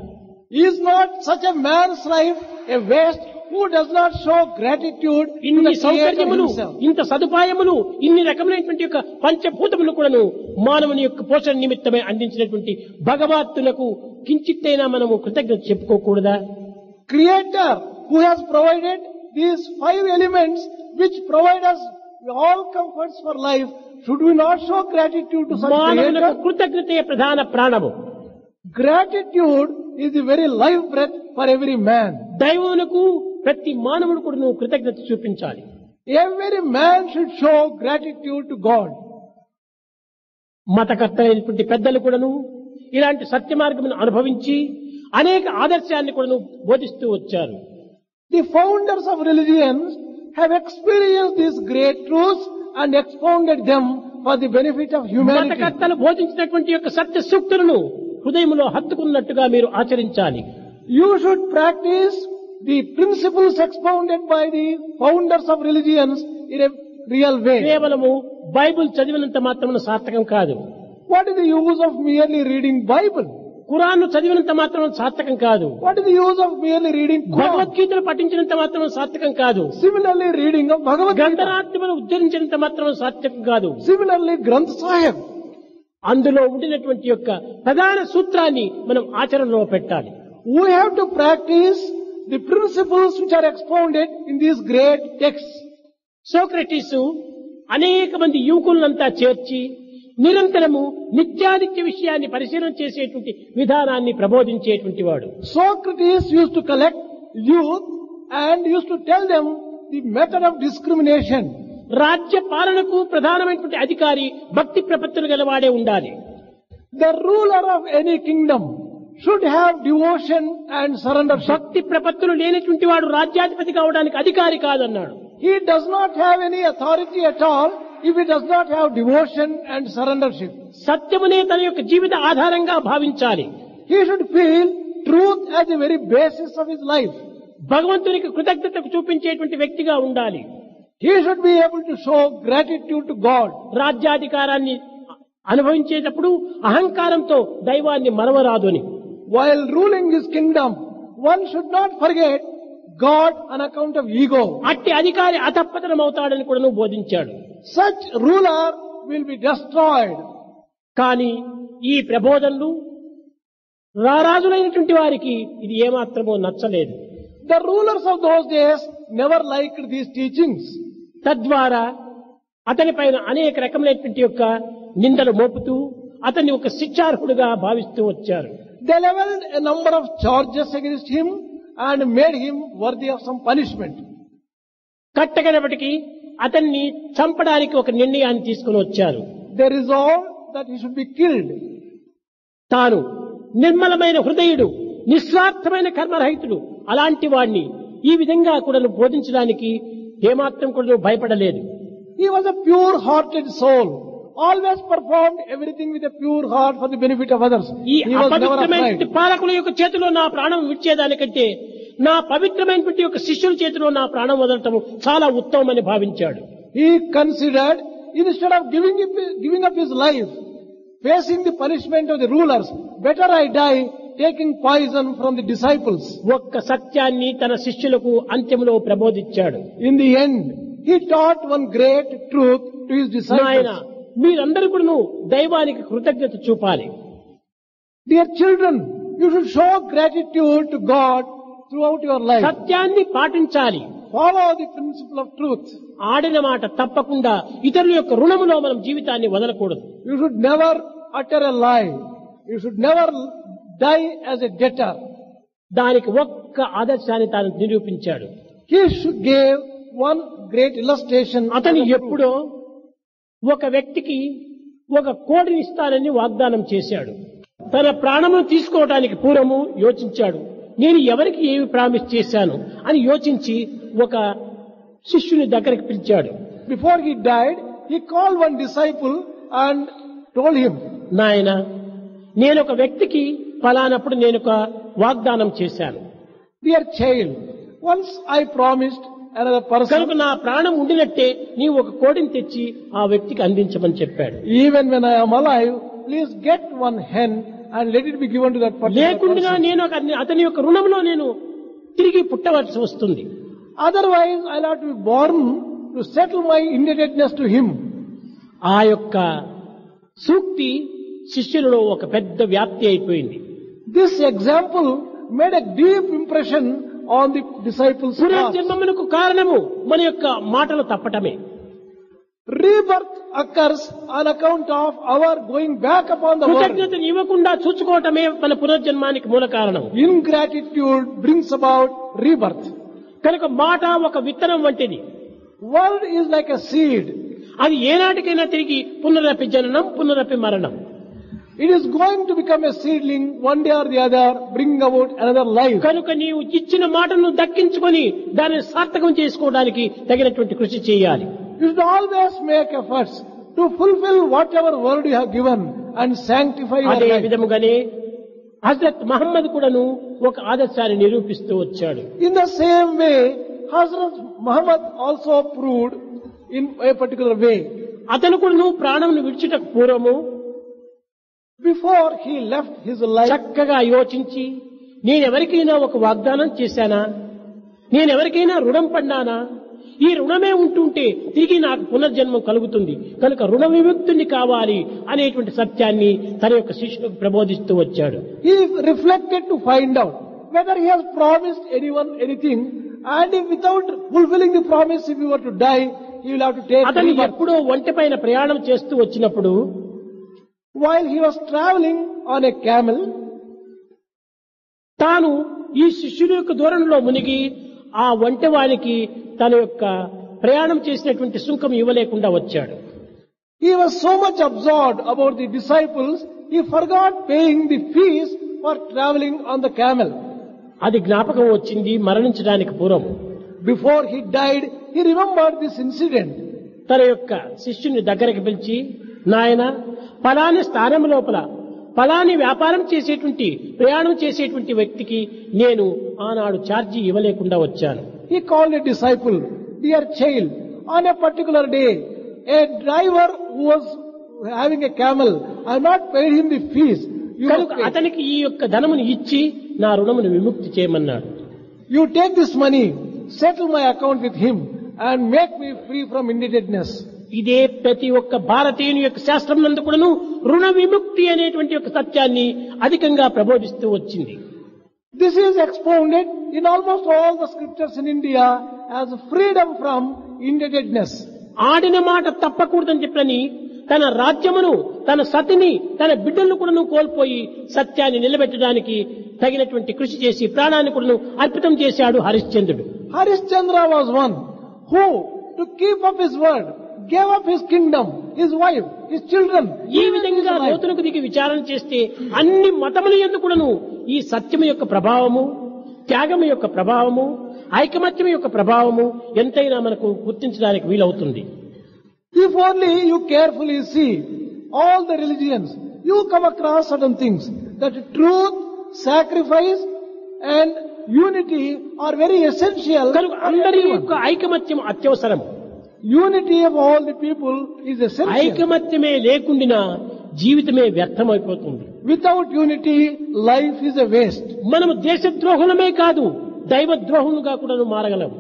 Speaker 2: not such a man's life a waste who does not show gratitude to
Speaker 1: ఇన్ని సౌకర్యములు? ఇంత సదుపాయములు ఇన్ని రకమైనటువంటి యొక్క పంచభూతములు కూడాను మానవుని యొక్క పోషణ నిమిత్తమై అందించినటువంటి భగవాత్తులకు కించిత్తైనా మనము కృతజ్ఞత చెప్పుకోకూడదా
Speaker 2: Creator who has provided these five elements which provide us all comforts for life, should we not show gratitude to
Speaker 1: మానవులకు కృతజ్ఞత ప్రధాన ప్రాణము.
Speaker 2: Gratitude is very life breath for every man
Speaker 1: దైవములకు ప్రతి మానవుడు కూడా నువ్వు కృతజ్ఞత చూపించాలి.
Speaker 2: Every man should show gratitude to God
Speaker 1: మతకర్త అయినటువంటి పెద్దలు కూడాను ఇలాంటి సత్య మార్గమును అనుభవించి అనేక ఆదర్శాన్ని కూడా బోధిస్తూ వచ్చారు.
Speaker 2: The founders of religions have experience these great truth and expounded them for the benefit of humanity.
Speaker 1: మతకర్తలు బోధించినటువంటి యొక్క సత్య సూక్తులను హృదయంలో హత్తుకున్నట్టుగా మీరు ఆచరించాలి
Speaker 2: You should practice the principles expounded by the founders of religions in a real way.
Speaker 1: కేవలము Bible చదివినంత మాత్రమున సార్థకం కాదు
Speaker 2: What is the use of merely reading Bible?
Speaker 1: Quran చదివినంత మాత్రం సార్థకం కాదు.
Speaker 2: What is use of merely reading
Speaker 1: భగవద్గీతను పఠించినంత మాత్రం సార్థకం కాదు.
Speaker 2: సిమిలర్లీ రీడింగ్ ఆఫ్ భగవద్
Speaker 1: గ్రంథరాజ్యమని ఉద్ధరించినంత మాత్రం సార్థకం కాదు.
Speaker 2: సిమిలర్లీ గ్రంథ సాహెబ్
Speaker 1: అందులో ఉండినటువంటి యొక్క ప్రధాన సూత్రాన్ని మనం ఆచరణలో పెట్టాలి.
Speaker 2: We have to practise the principles which are expounded in these great texts
Speaker 1: Socrates అనేక మంది యువకులంతా చేర్చి నిరంతరము నిత్యానిత్య విషయాన్ని పరిశీలన చేసేటువంటి విధానాన్ని ప్రబోధించేటువంటి వాడు
Speaker 2: Socrates used to collect youth and used to tell them the method of discrimination.
Speaker 1: రాజ్య పాలనకు ప్రధానమైనటువంటి అధికారి భక్తి ప్రపత్తులు గలవాడే ఉండాలి
Speaker 2: The ruler of any kingdom should have devotion and surrendership.
Speaker 1: భక్తి ప్రపత్తులు లేనటువంటి వాడు రాజ్యాధిపతి కావడానికి అధికారి కాదన్నాడు
Speaker 2: He does not have any authority at all if he does not have devotion and surrendership.
Speaker 1: సత్యమునే తన యొక్క జీవిత ఆధారంగా భావించాలి
Speaker 2: He should feel truth as the very basis of his life.
Speaker 1: భగవంతునికి కృతజ్ఞతకు చూపించేటువంటి వ్యక్తిగా ఉండాలి
Speaker 2: He should be able to show gratitude to God.
Speaker 1: రాజ్యాధికారాన్ని అనుభవించేటప్పుడు అహంకారంతో దైవాన్ని మరవరాదు అని
Speaker 2: While ruling his kingdom, one should not forget God on account of ego
Speaker 1: అట్టి అధికారి అతపతనం అవుతాడని కూడా నువ్వు బోధించాడు.
Speaker 2: Such ruler will be destroyed
Speaker 1: కానీ ఈ ప్రబోధనలు రారాజులైనటువంటి వారికి ఇది ఏమాత్రమో నచ్చలేదు.
Speaker 2: The rulers of those days never like these teachings
Speaker 1: తద్వారా అతని పైన అనేక రకములైనటువంటి యొక్క నిందలు మోపుతూ అతన్ని ఒక శిక్షార్హుడుగా భావిస్తూ వచ్చారు.
Speaker 2: They level a number of charges against him and made him worthy of some punishment.
Speaker 1: కట్టగడపటికి అతన్ని చంపడానికి ఒక నిర్ణయాన్ని తీసుకుని వచ్చారు
Speaker 2: They resolved that he should be killed.
Speaker 1: తాను నిర్మలమైన హృదయుడు నిస్వార్థమైన కర్మరహితుడు అలాంటి వాణ్ణి ఈ విధంగా కూడా బోధించడానికి ఏమాత్రం కూడా భయపడలేదు
Speaker 2: He was a pure-hearted soul. Always always perform everything with pure heart for the benefit of others
Speaker 1: పాలకుల యొక్క చేతిలో నా ప్రాణం విడిచేదానికంటే నా పవిత్రమైన పెట్టి యొక్క శిష్యుల చేతిలో నా ప్రాణం వదలటం చాలా ఉత్తమం అని భావించాడు
Speaker 2: he considered instead of giving giving up his life facing the punishment of the rulers better I die taking poison from the disciples
Speaker 1: ఒక్క సత్యాన్ని తన శిష్యులకు అంత్యంలో ప్రబోధించాడు.
Speaker 2: In the end he taught one great truth to his disciples
Speaker 1: మీరందరూ కూడా దైవానికి కృతజ్ఞత చూపాలి.
Speaker 2: Dear children you should show gratitude to God throughout your life
Speaker 1: సత్యాన్ని పాటించాలి.
Speaker 2: Follow the principle of truth
Speaker 1: ఆడిన మాట తప్పకుండా ఇతరుల యొక్క రుణములో మనం జీవితాన్ని వదలకూడదు.
Speaker 2: You should never utter live you should never die as a debtor
Speaker 1: దానికి ఒక్క ఆదర్శాన్ని తాను నిరూపించాడు.
Speaker 2: He should gave one great illustration
Speaker 1: అతను ఎప్పుడో ఒక వ్యక్తికి ఒక కోడిని ఇస్తానని వాగ్దానం చేశాడు. తన ప్రాణమును తీసుకోవడానికి పూర్వము యోచించాడు. నేను ఎవరికి ఏమి ప్రామిస్ చేశాను అని యోచించి ఒక శిష్యుని దగ్గరికి పిలిచాడు.
Speaker 2: Before he died, he called one disciple and told him,
Speaker 1: నాయన నేను ఒక వ్యక్తికి ఫలానప్పుడు నేను ఒక వాగ్దానం చేశాను.
Speaker 2: Child, once I promised another
Speaker 1: కనుక నా ప్రాణం ఉండినట్టే నీవు ఒక కోడిని తెచ్చి ఆ వ్యక్తికి అందించమని చెప్పాడు.
Speaker 2: Even when I'm alive please get one hen and let it be given to that
Speaker 1: లేకుండా నేను అతని యొక్క రుణంలో నేను తిరిగి పుట్టవలసి వస్తుంది.
Speaker 2: Otherwise I lot be born to settle my indebtedness to him
Speaker 1: ఆ యొక్క సూక్తి శిష్యులలో ఒక పెద్ద వ్యాప్తి అయిపోయింది.
Speaker 2: This example made a deep impression on the disciples
Speaker 1: పునర్జన్మమునకు కారణము మన యొక్క మాటలు తప్పటమే.
Speaker 2: Rebirth occurs on account of our going back upon
Speaker 1: కృతజ్ఞతను ఇవ్వకుండా చూసుకోవటమే మన పునర్జన్మానికి మూల కారణం.
Speaker 2: Ingratitude brings about rebirth
Speaker 1: కనుక మాట ఒక విత్తనం వంటిది.
Speaker 2: World is like a seed
Speaker 1: అది ఏనాటికైనా తిరిగి పునరపి జననం పునరపి మరణం.
Speaker 2: It is going to become a seedling one day or the other, bringing about another life.
Speaker 1: కనుక నీవు ఇచ్చిన మాటను దక్కించుకొని దానిని సార్థకం చేసుకోవడానికి తగినటువంటి కృషి చేయాలి
Speaker 2: You should always make efforts to fulfill whatever word you have given and sanctify your
Speaker 1: అదే. విధముగానే హజరత్ మహమ్మద్ కూడాను ఒక ఆదర్శాన్ని నిరూపిస్తూ వచ్చాడు
Speaker 2: In the same way, Hazrat Muhammad also proved in a particular way.
Speaker 1: అతను కూడాను ప్రాణమును విడిచుటకు పూర్వము
Speaker 2: Before he left his life,
Speaker 1: చక్కగా యోచించి నేనెవరికైనా ఒక వాగ్దానం చేశానా నేనెవరికైనా రుణం పడ్డానా ఈ రుణమే ఉంటుంటే తిరిగి నాకు పునర్జన్మం కలుగుతుంది కనుక రుణ విముక్తుని కావాలి అనేటువంటి సత్యాన్ని తన యొక్క శిష్యులకు ప్రబోధిస్తూ వచ్చాడు
Speaker 2: he reflected to find out whether he has promised anyone anything and if without fulfilling the promise if he were to die, he will have to take
Speaker 1: అతను. ఎప్పుడో ఒంటి పైన ప్రయాణం చేస్తూ వచ్చినప్పుడు
Speaker 2: while he was travelling on a camel
Speaker 1: తాను ఈ శిష్యుని యొక్క ధోరణిలో మునిగి ఆ వంట వానికి తన యొక్క ప్రయాణం చేసినటువంటి సుంకం ఇవ్వలేకుండా వచ్చాడు.
Speaker 2: He was so much absorbed about the disciples he forgot paying the fees for travelling on the camel
Speaker 1: అది జ్ఞాపకం వచ్చింది మరణించడానికి పూర్వం.
Speaker 2: Before he died he remember this incident
Speaker 1: తన యొక్క శిష్యుని దగ్గరికి పిలిచి నాయన పలాని స్థానం లోపల ఫలాని వ్యాపారం చేసేటువంటి ప్రయాణం చేసేటువంటి వ్యక్తికి నేను ఆనాడు ఛార్జీ ఇవ్వలేకుండా వచ్చాను.
Speaker 2: He call disciple dear child on a particular day a driver was having a camel I not paid him the fees
Speaker 1: అతనికి ఈ యొక్క ధనమును ఇచ్చి నా రుణమును విముక్తి చేయమన్నాడు.
Speaker 2: You take this money settle my account with him and make me free from indebtedness
Speaker 1: ఇదే ప్రతి ఒక్క భారతీయుని యొక్క శాస్త్రం నందు కూడాను రుణ విముక్తి అనేటువంటి యొక్క సత్యాన్ని అధికంగా ప్రబోధిస్తూ వచ్చింది
Speaker 2: This is expounded in almost all the scriptures in India as freedom from indebtedness.
Speaker 1: ఆడిన మాట తప్పకూడదని చెప్పని తన రాజ్యమును తన సతిని తన బిడ్డలను కూడాను కోల్పోయి సత్యాన్ని నిలబెట్టడానికి తగినటువంటి కృషి చేసి ప్రాణాన్ని కూడాను అర్పితం చేశాడు హరిశ్చంద్రుడు
Speaker 2: Harishchandra was one who, to keep up his word, gave up his kingdom his wife his children
Speaker 1: ఈ విధంగా రైతులకు దిగి విచారణ చేస్తే అన్ని మతముల ఎందుకు ఈ సత్యం యొక్క ప్రభావము త్యాగం యొక్క ప్రభావము ఐకమత్యం యొక్క ప్రభావము ఎంతైనా మనకు గుర్తించడానికి వీలవుతుంది.
Speaker 2: If only you carefully see all the religions you come across sudden things that truth sacrifice and unity are very essential
Speaker 1: అందరి యొక్క ఐకమత్యం అత్యవసరం
Speaker 2: unity of all the people is
Speaker 1: ఐకమత్యమే లేకుండా జీవితమే వ్యర్థమైపోతుంది.
Speaker 2: Without unity life is a waste
Speaker 1: మనం దేశ ద్రోహులమే కాదు దైవ ద్రోహులుగా కూడా
Speaker 2: నువ్వు మారగలం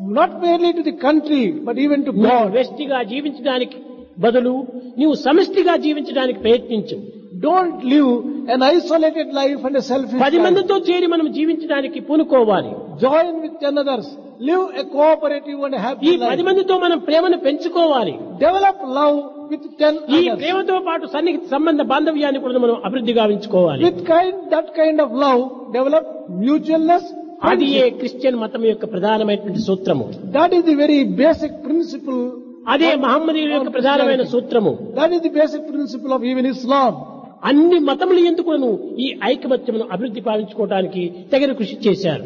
Speaker 2: not mainly to the country but even to
Speaker 1: వెస్టిగా జీవించడానికి బదులు నీవు సమిష్టిగా జీవించడానికి ప్రయత్నించు.
Speaker 2: Don't live an isolated life and self
Speaker 1: పది మందితో చేరి మనం జీవించడానికి పూనుకోవాలి.
Speaker 2: Join with others Live a cooperative and a
Speaker 1: ఈ పది. మందితో మనం ప్రేమను పెంచుకోవాలి
Speaker 2: Develop love with ten
Speaker 1: ఈ. ప్రేమతో పాటు సన్నిహిత సంబంధ బాంధవ్యాన్ని కూడా మనం అభివృద్ధి గావించుకోవాలి
Speaker 2: With kind, that kind of love, develop mutualness.
Speaker 1: అది ఏ. క్రిస్టియన్ మతం యొక్క ప్రధానమైనటువంటి సూత్రము
Speaker 2: That is the very basic principle.
Speaker 1: అదే మహమ్మదీయుల యొక్క ప్రధానమైన సూత్రము
Speaker 2: That is the basic principle of even Islam.
Speaker 1: అన్ని మతములు ఎందుకు నువ్వు ఈ ఐకమత్యమును అభివృద్ధి పాలించుకోవడానికి తగిన కృషి చేశారు.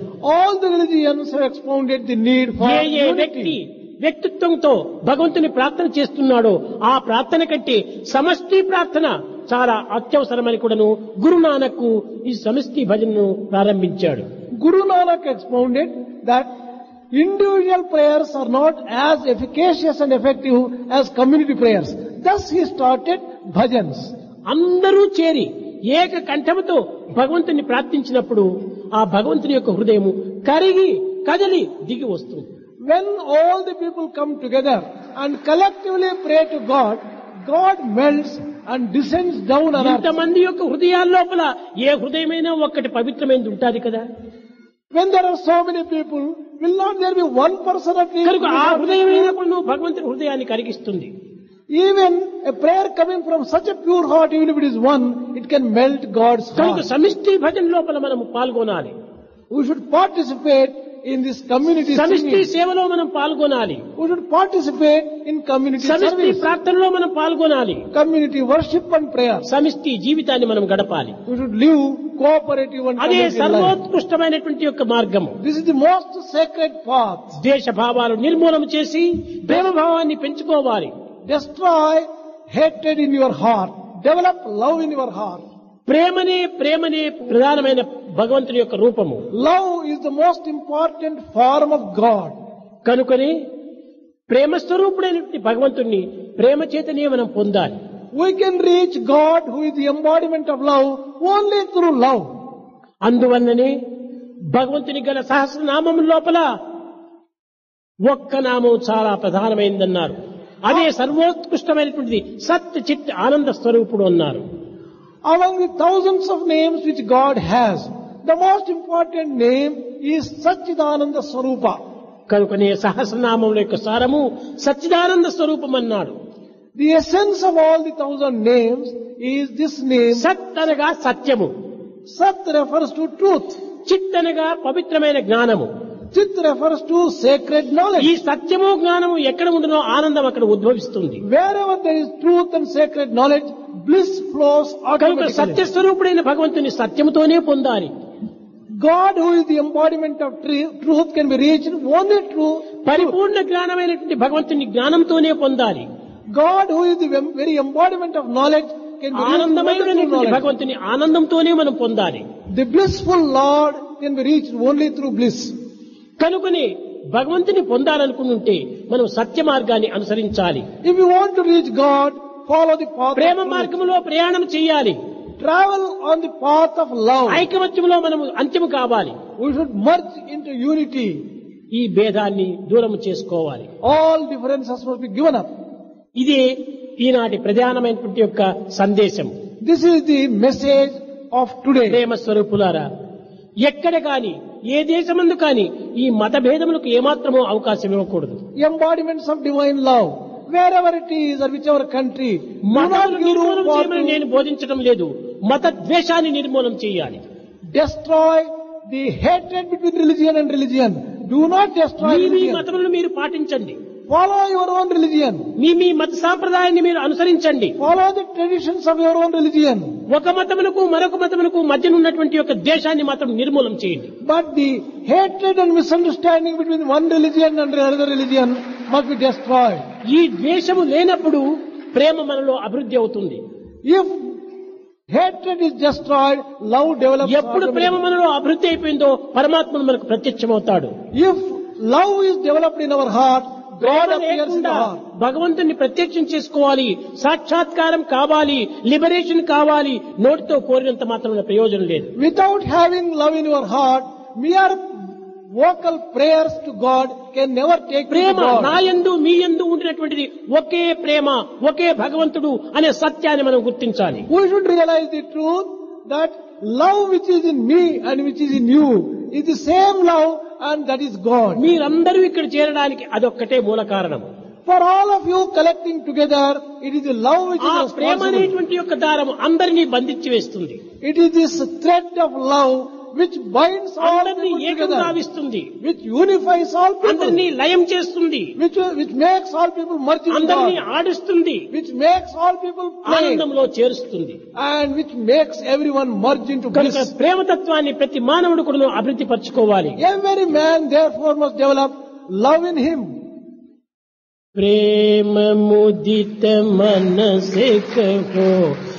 Speaker 1: వ్యక్తిత్వంతో భగవంతుని ప్రార్థన చేస్తున్నాడో ఆ ప్రార్థన కట్టి సమష్టి ప్రార్థన చాలా అత్యవసరమని కూడాను గురునానక్ ఈ సమష్టి భజనను ప్రారంభించాడు.
Speaker 2: Guru Nanak expounded that individual prayers are not as efficacious and effective as community prayers thus he started bhajans
Speaker 1: అందరూ చేరి ఏక కంఠముతో భగవంతుని ప్రార్థించినప్పుడు ఆ భగవంతుని యొక్క హృదయం కరిగి కదిలి దిగి వస్తుంది.
Speaker 2: When all the people come together and collectively pray to God God melts and descends down
Speaker 1: ఇంతమంది యొక్క హృదయాల లోపల ఏ హృదయమైనా ఒక్కటి పవిత్రమైనది ఉంటుంది కదా?
Speaker 2: When there are so many people will not there be one person
Speaker 1: of ఆ హృదయమైనప్పుడు భగవంతుని హృదయాన్ని కరిగిస్తుంది.
Speaker 2: Even a prayer coming from such a pure heart, even if it is one, it can melt God's heart.
Speaker 1: సమిష్టి భజన లోపల మనము పాల్గొనాలి
Speaker 2: We should participate in this community
Speaker 1: సమిష్టి
Speaker 2: singing.
Speaker 1: సేవలో మనం పాల్గొనాలి
Speaker 2: We should participate in community
Speaker 1: సమిష్టి
Speaker 2: service,
Speaker 1: ప్రార్థనలో మనం పాల్గొనాలి
Speaker 2: community worship and prayer.
Speaker 1: సమిష్టి జీవితాన్ని మనం గడపాలి
Speaker 2: We should live cooperative and
Speaker 1: అదే
Speaker 2: community life.
Speaker 1: సర్వోత్కృష్టమైనటువంటి యొక్క మార్గము
Speaker 2: This is the most sacred path.
Speaker 1: ద్వేష భావాలు నిర్మూలన చేసి ప్రేమ భావాన్ని పెంచుకోవాలి
Speaker 2: destroy hated in your heart develop love in your heart
Speaker 1: ప్రేమని ప్రేమని ప్రధానమైన భగవంతుని యొక్క రూపము.
Speaker 2: Love is the most important form of God
Speaker 1: కనుకని ప్రేమ స్వరూపుడైనటువంటి భగవంతుణ్ణి ప్రేమ చేతనే మనం పొందాలి.
Speaker 2: We can reach God who is the embodiment of love only through love
Speaker 1: అందువల్లని భగవంతుని గల సహస్రనామం లోపల ఒక్క నామం చాలా ప్రధానమైందన్నారు. అదే సర్వోత్కృష్టమైనటువంటిది. సత్ చిత్ ఆనంద స్వరూపుడు అన్నారు.
Speaker 2: Along with thousands of names which God has the most important name ఈ సచ్చిదానంద స్వరూప
Speaker 1: కనుకనే సహస్రనామం యొక్క సారము సచిదానంద స్వరూపం అన్నాడు.
Speaker 2: The essence of all the thousand names is this name
Speaker 1: సత్ అనగా సత్యము.
Speaker 2: సత్ రెఫర్స్ టు ట్రూత్
Speaker 1: చిట్ అనగా పవిత్రమైన జ్ఞానము.
Speaker 2: చిత్ రెఫర్స్ టు సేక్రెడ్ నాలెడ్జ్
Speaker 1: ఈ సత్యము జ్ఞానము ఎక్కడ ఉండునో ఆనందం అక్కడ ఉద్భవిస్తుంది.
Speaker 2: Wherever there is truth and sacred knowledge bliss flows
Speaker 1: సత్య స్వరూపుడైన భగవంతుని సత్యముతోనే పొందాలి.
Speaker 2: God who is the embodiment of truth can be reach only through
Speaker 1: పరిపూర్ణ జ్ఞానమైనటువంటి భగవంతుని జ్ఞానంతోనే పొందాలి.
Speaker 2: God who is the very embodiment of knowledge
Speaker 1: భగవంతుని ఆనందంతోనే మనం పొందాలి.
Speaker 2: The blissful Lord can be reach only through bliss
Speaker 1: కనుకొని భగవంతుని పొందాలనుకుంటుంటే మనం సత్య మార్గాన్ని అనుసరించాలి.
Speaker 2: If you want to reach God follow the path
Speaker 1: ప్రేమ మార్గములో ప్రయాణం చేయాలి.
Speaker 2: Travel on the path of love
Speaker 1: ఐకమత్యంలో మనం అంత్యము కావాలి.
Speaker 2: We should merge to unity
Speaker 1: ఈ భేదాన్ని దూరం చేసుకోవాలి.
Speaker 2: All differences must be given up
Speaker 1: ఇది ఈనాటి ప్రధానమైనటువంటి యొక్క సందేశం.
Speaker 2: This is the message of today
Speaker 1: ప్రేమ స్వరూపులారా ఎక్కడ కానీ ఏ దేశమందు కానీ ఈ మత భేదములకు ఏమాత్రమో అవకాశం ఇవ్వకూడదు.
Speaker 2: Embodiments of divine love wherever it is whichever country
Speaker 1: నేను బోధించడం లేదు. మత ద్వేషాన్ని నిర్మూలన చేయాలి.
Speaker 2: Destroy the hatred between religion and religion do not destroy
Speaker 1: మతములను మీరు పాటించండి.
Speaker 2: ఫాలో యువర్ ఓన్ రిలీజియన్
Speaker 1: మీ మీ మత సాంప్రదాయాన్ని మీరు అనుసరించండి.
Speaker 2: Follow the traditions of your own religion
Speaker 1: ఒక మతములకు మరొక మతములకు మధ్యన ఉన్నటువంటి ఒక దేశాన్ని మాత్రం నిర్మూలన చేయండి.
Speaker 2: But the hatred and misunderstanding between one religion and religion religion must be destroyed
Speaker 1: ఈ ద్వేషము లేనప్పుడు ప్రేమ మనలో అభివృద్ధి అవుతుంది.
Speaker 2: If hatred is destroyed love develop
Speaker 1: ఎప్పుడు ప్రేమ మనలో అభివృద్ధి అయిపోయిందో పరమాత్మ మనకు ప్రత్యక్షమవుతాడు.
Speaker 2: If love is developed in our heart
Speaker 1: భగవంతుని ప్రత్యక్షం చేసుకోవాలి సాక్షాత్కారం కావాలి లిబరేషన్ కావాలి నోటితో కోరినంత మాత్రమే ప్రయోజనం లేదు.
Speaker 2: Without having love in your heart mere vocal prayers to God can never take
Speaker 1: ప్రేమ నా ఎందు మీ ఎందు ఉండినటువంటిది ఒకే ప్రేమ ఒకే భగవంతుడు అనే సత్యాన్ని మనం గుర్తించాలి.
Speaker 2: We should realise the truth that love which is in me and which is in you ఇది same love and that is God
Speaker 1: మీరందరూ ఇక్కడ చేరడానికి అదొక్కటే మూల కారణం.
Speaker 2: For all of you collecting together it is love
Speaker 1: ప్రేమ అనేటువంటి యొక్క దారము అందరినీ బంధించి వేస్తుంది.
Speaker 2: It is this thread of love which binds
Speaker 1: అందరినీ
Speaker 2: ఏకంగావిస్తుంది విచ్ యూనిఫైస్ ఆల్
Speaker 1: అందరినీ లయం చేస్తుంది.
Speaker 2: Which which makes all people మర్చి
Speaker 1: అందరినీ ఆడిస్తుంది.
Speaker 2: విచ్ మేక్స్ ఆల్ పీపుల్
Speaker 1: ఆనందంలో చేరుస్తుంది.
Speaker 2: And which makes every one merge into
Speaker 1: కనుక ప్రేమతత్వాన్ని ప్రతి మానవుడు కూడా అభివృద్ధి పరచుకోవాలి
Speaker 2: every man therefore must develop love in him
Speaker 1: ప్రేమ ముదిత మనసే కహో.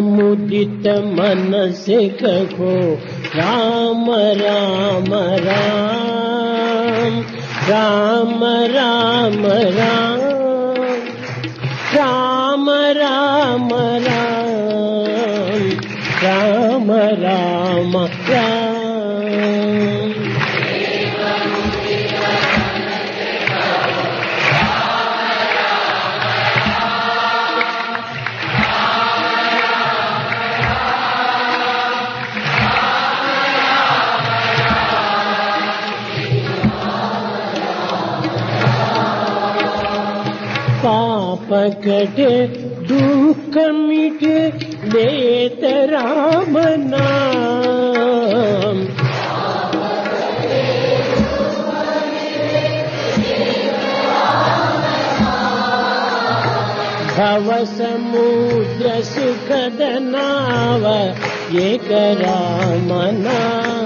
Speaker 1: मुदित मन से कहो राम राम राम राम राम राम राम राम राम राम राम राम पाप कटे दुख मिटे लेत राम नाम। भव समुद्र सुखद नाव एक राम नाम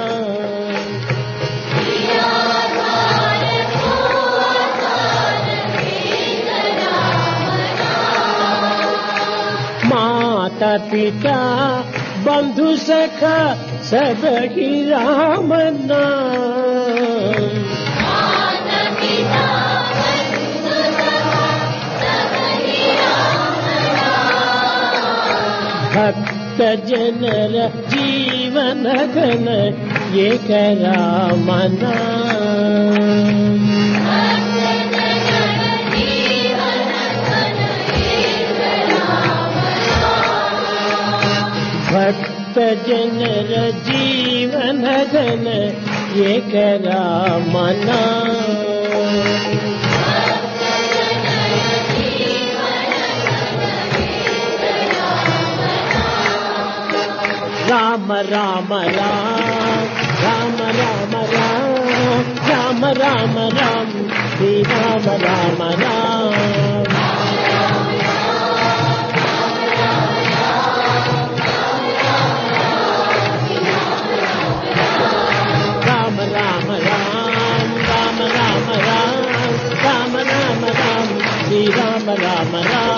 Speaker 1: माता पिता बन्धु सखा सि रामनाक्तजन जीवन घन ये करामना सजनर जीवन एक रामनाम राम राम राम राम राम राम राम राम श्री राम राम राम منع منع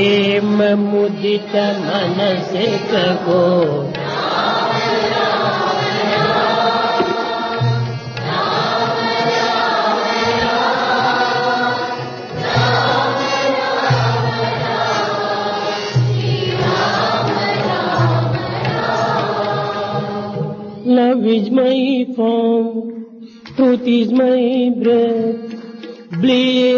Speaker 1: प्रेम मुदित मन से कहो Love is my form, truth is my breath, bliss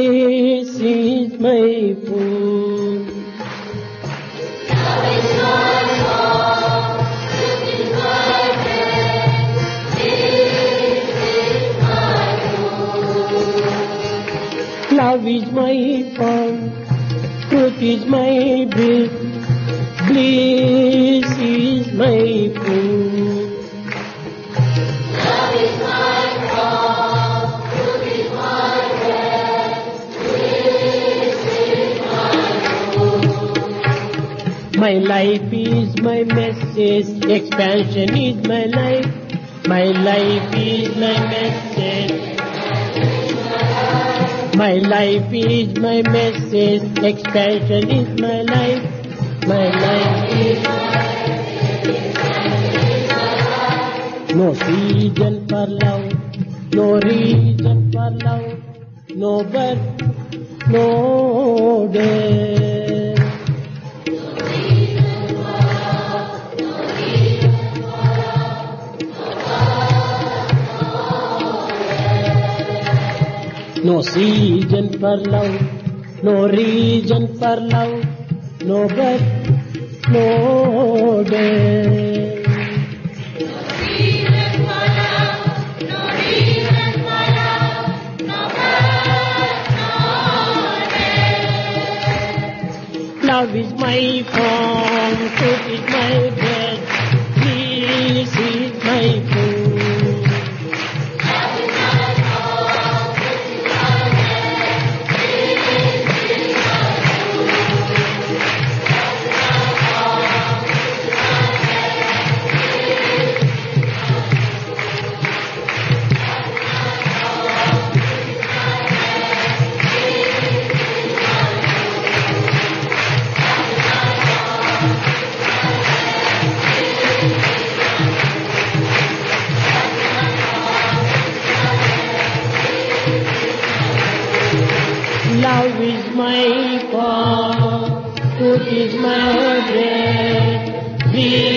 Speaker 1: is my message, expansion is my life. My life is my message. My life is my message, expansion is my life. My life is my no season for love, no reason for love, no birth, no death. No season for love, no reason for love, no birth, no death. Love is my form, truth is my bread, Yeah.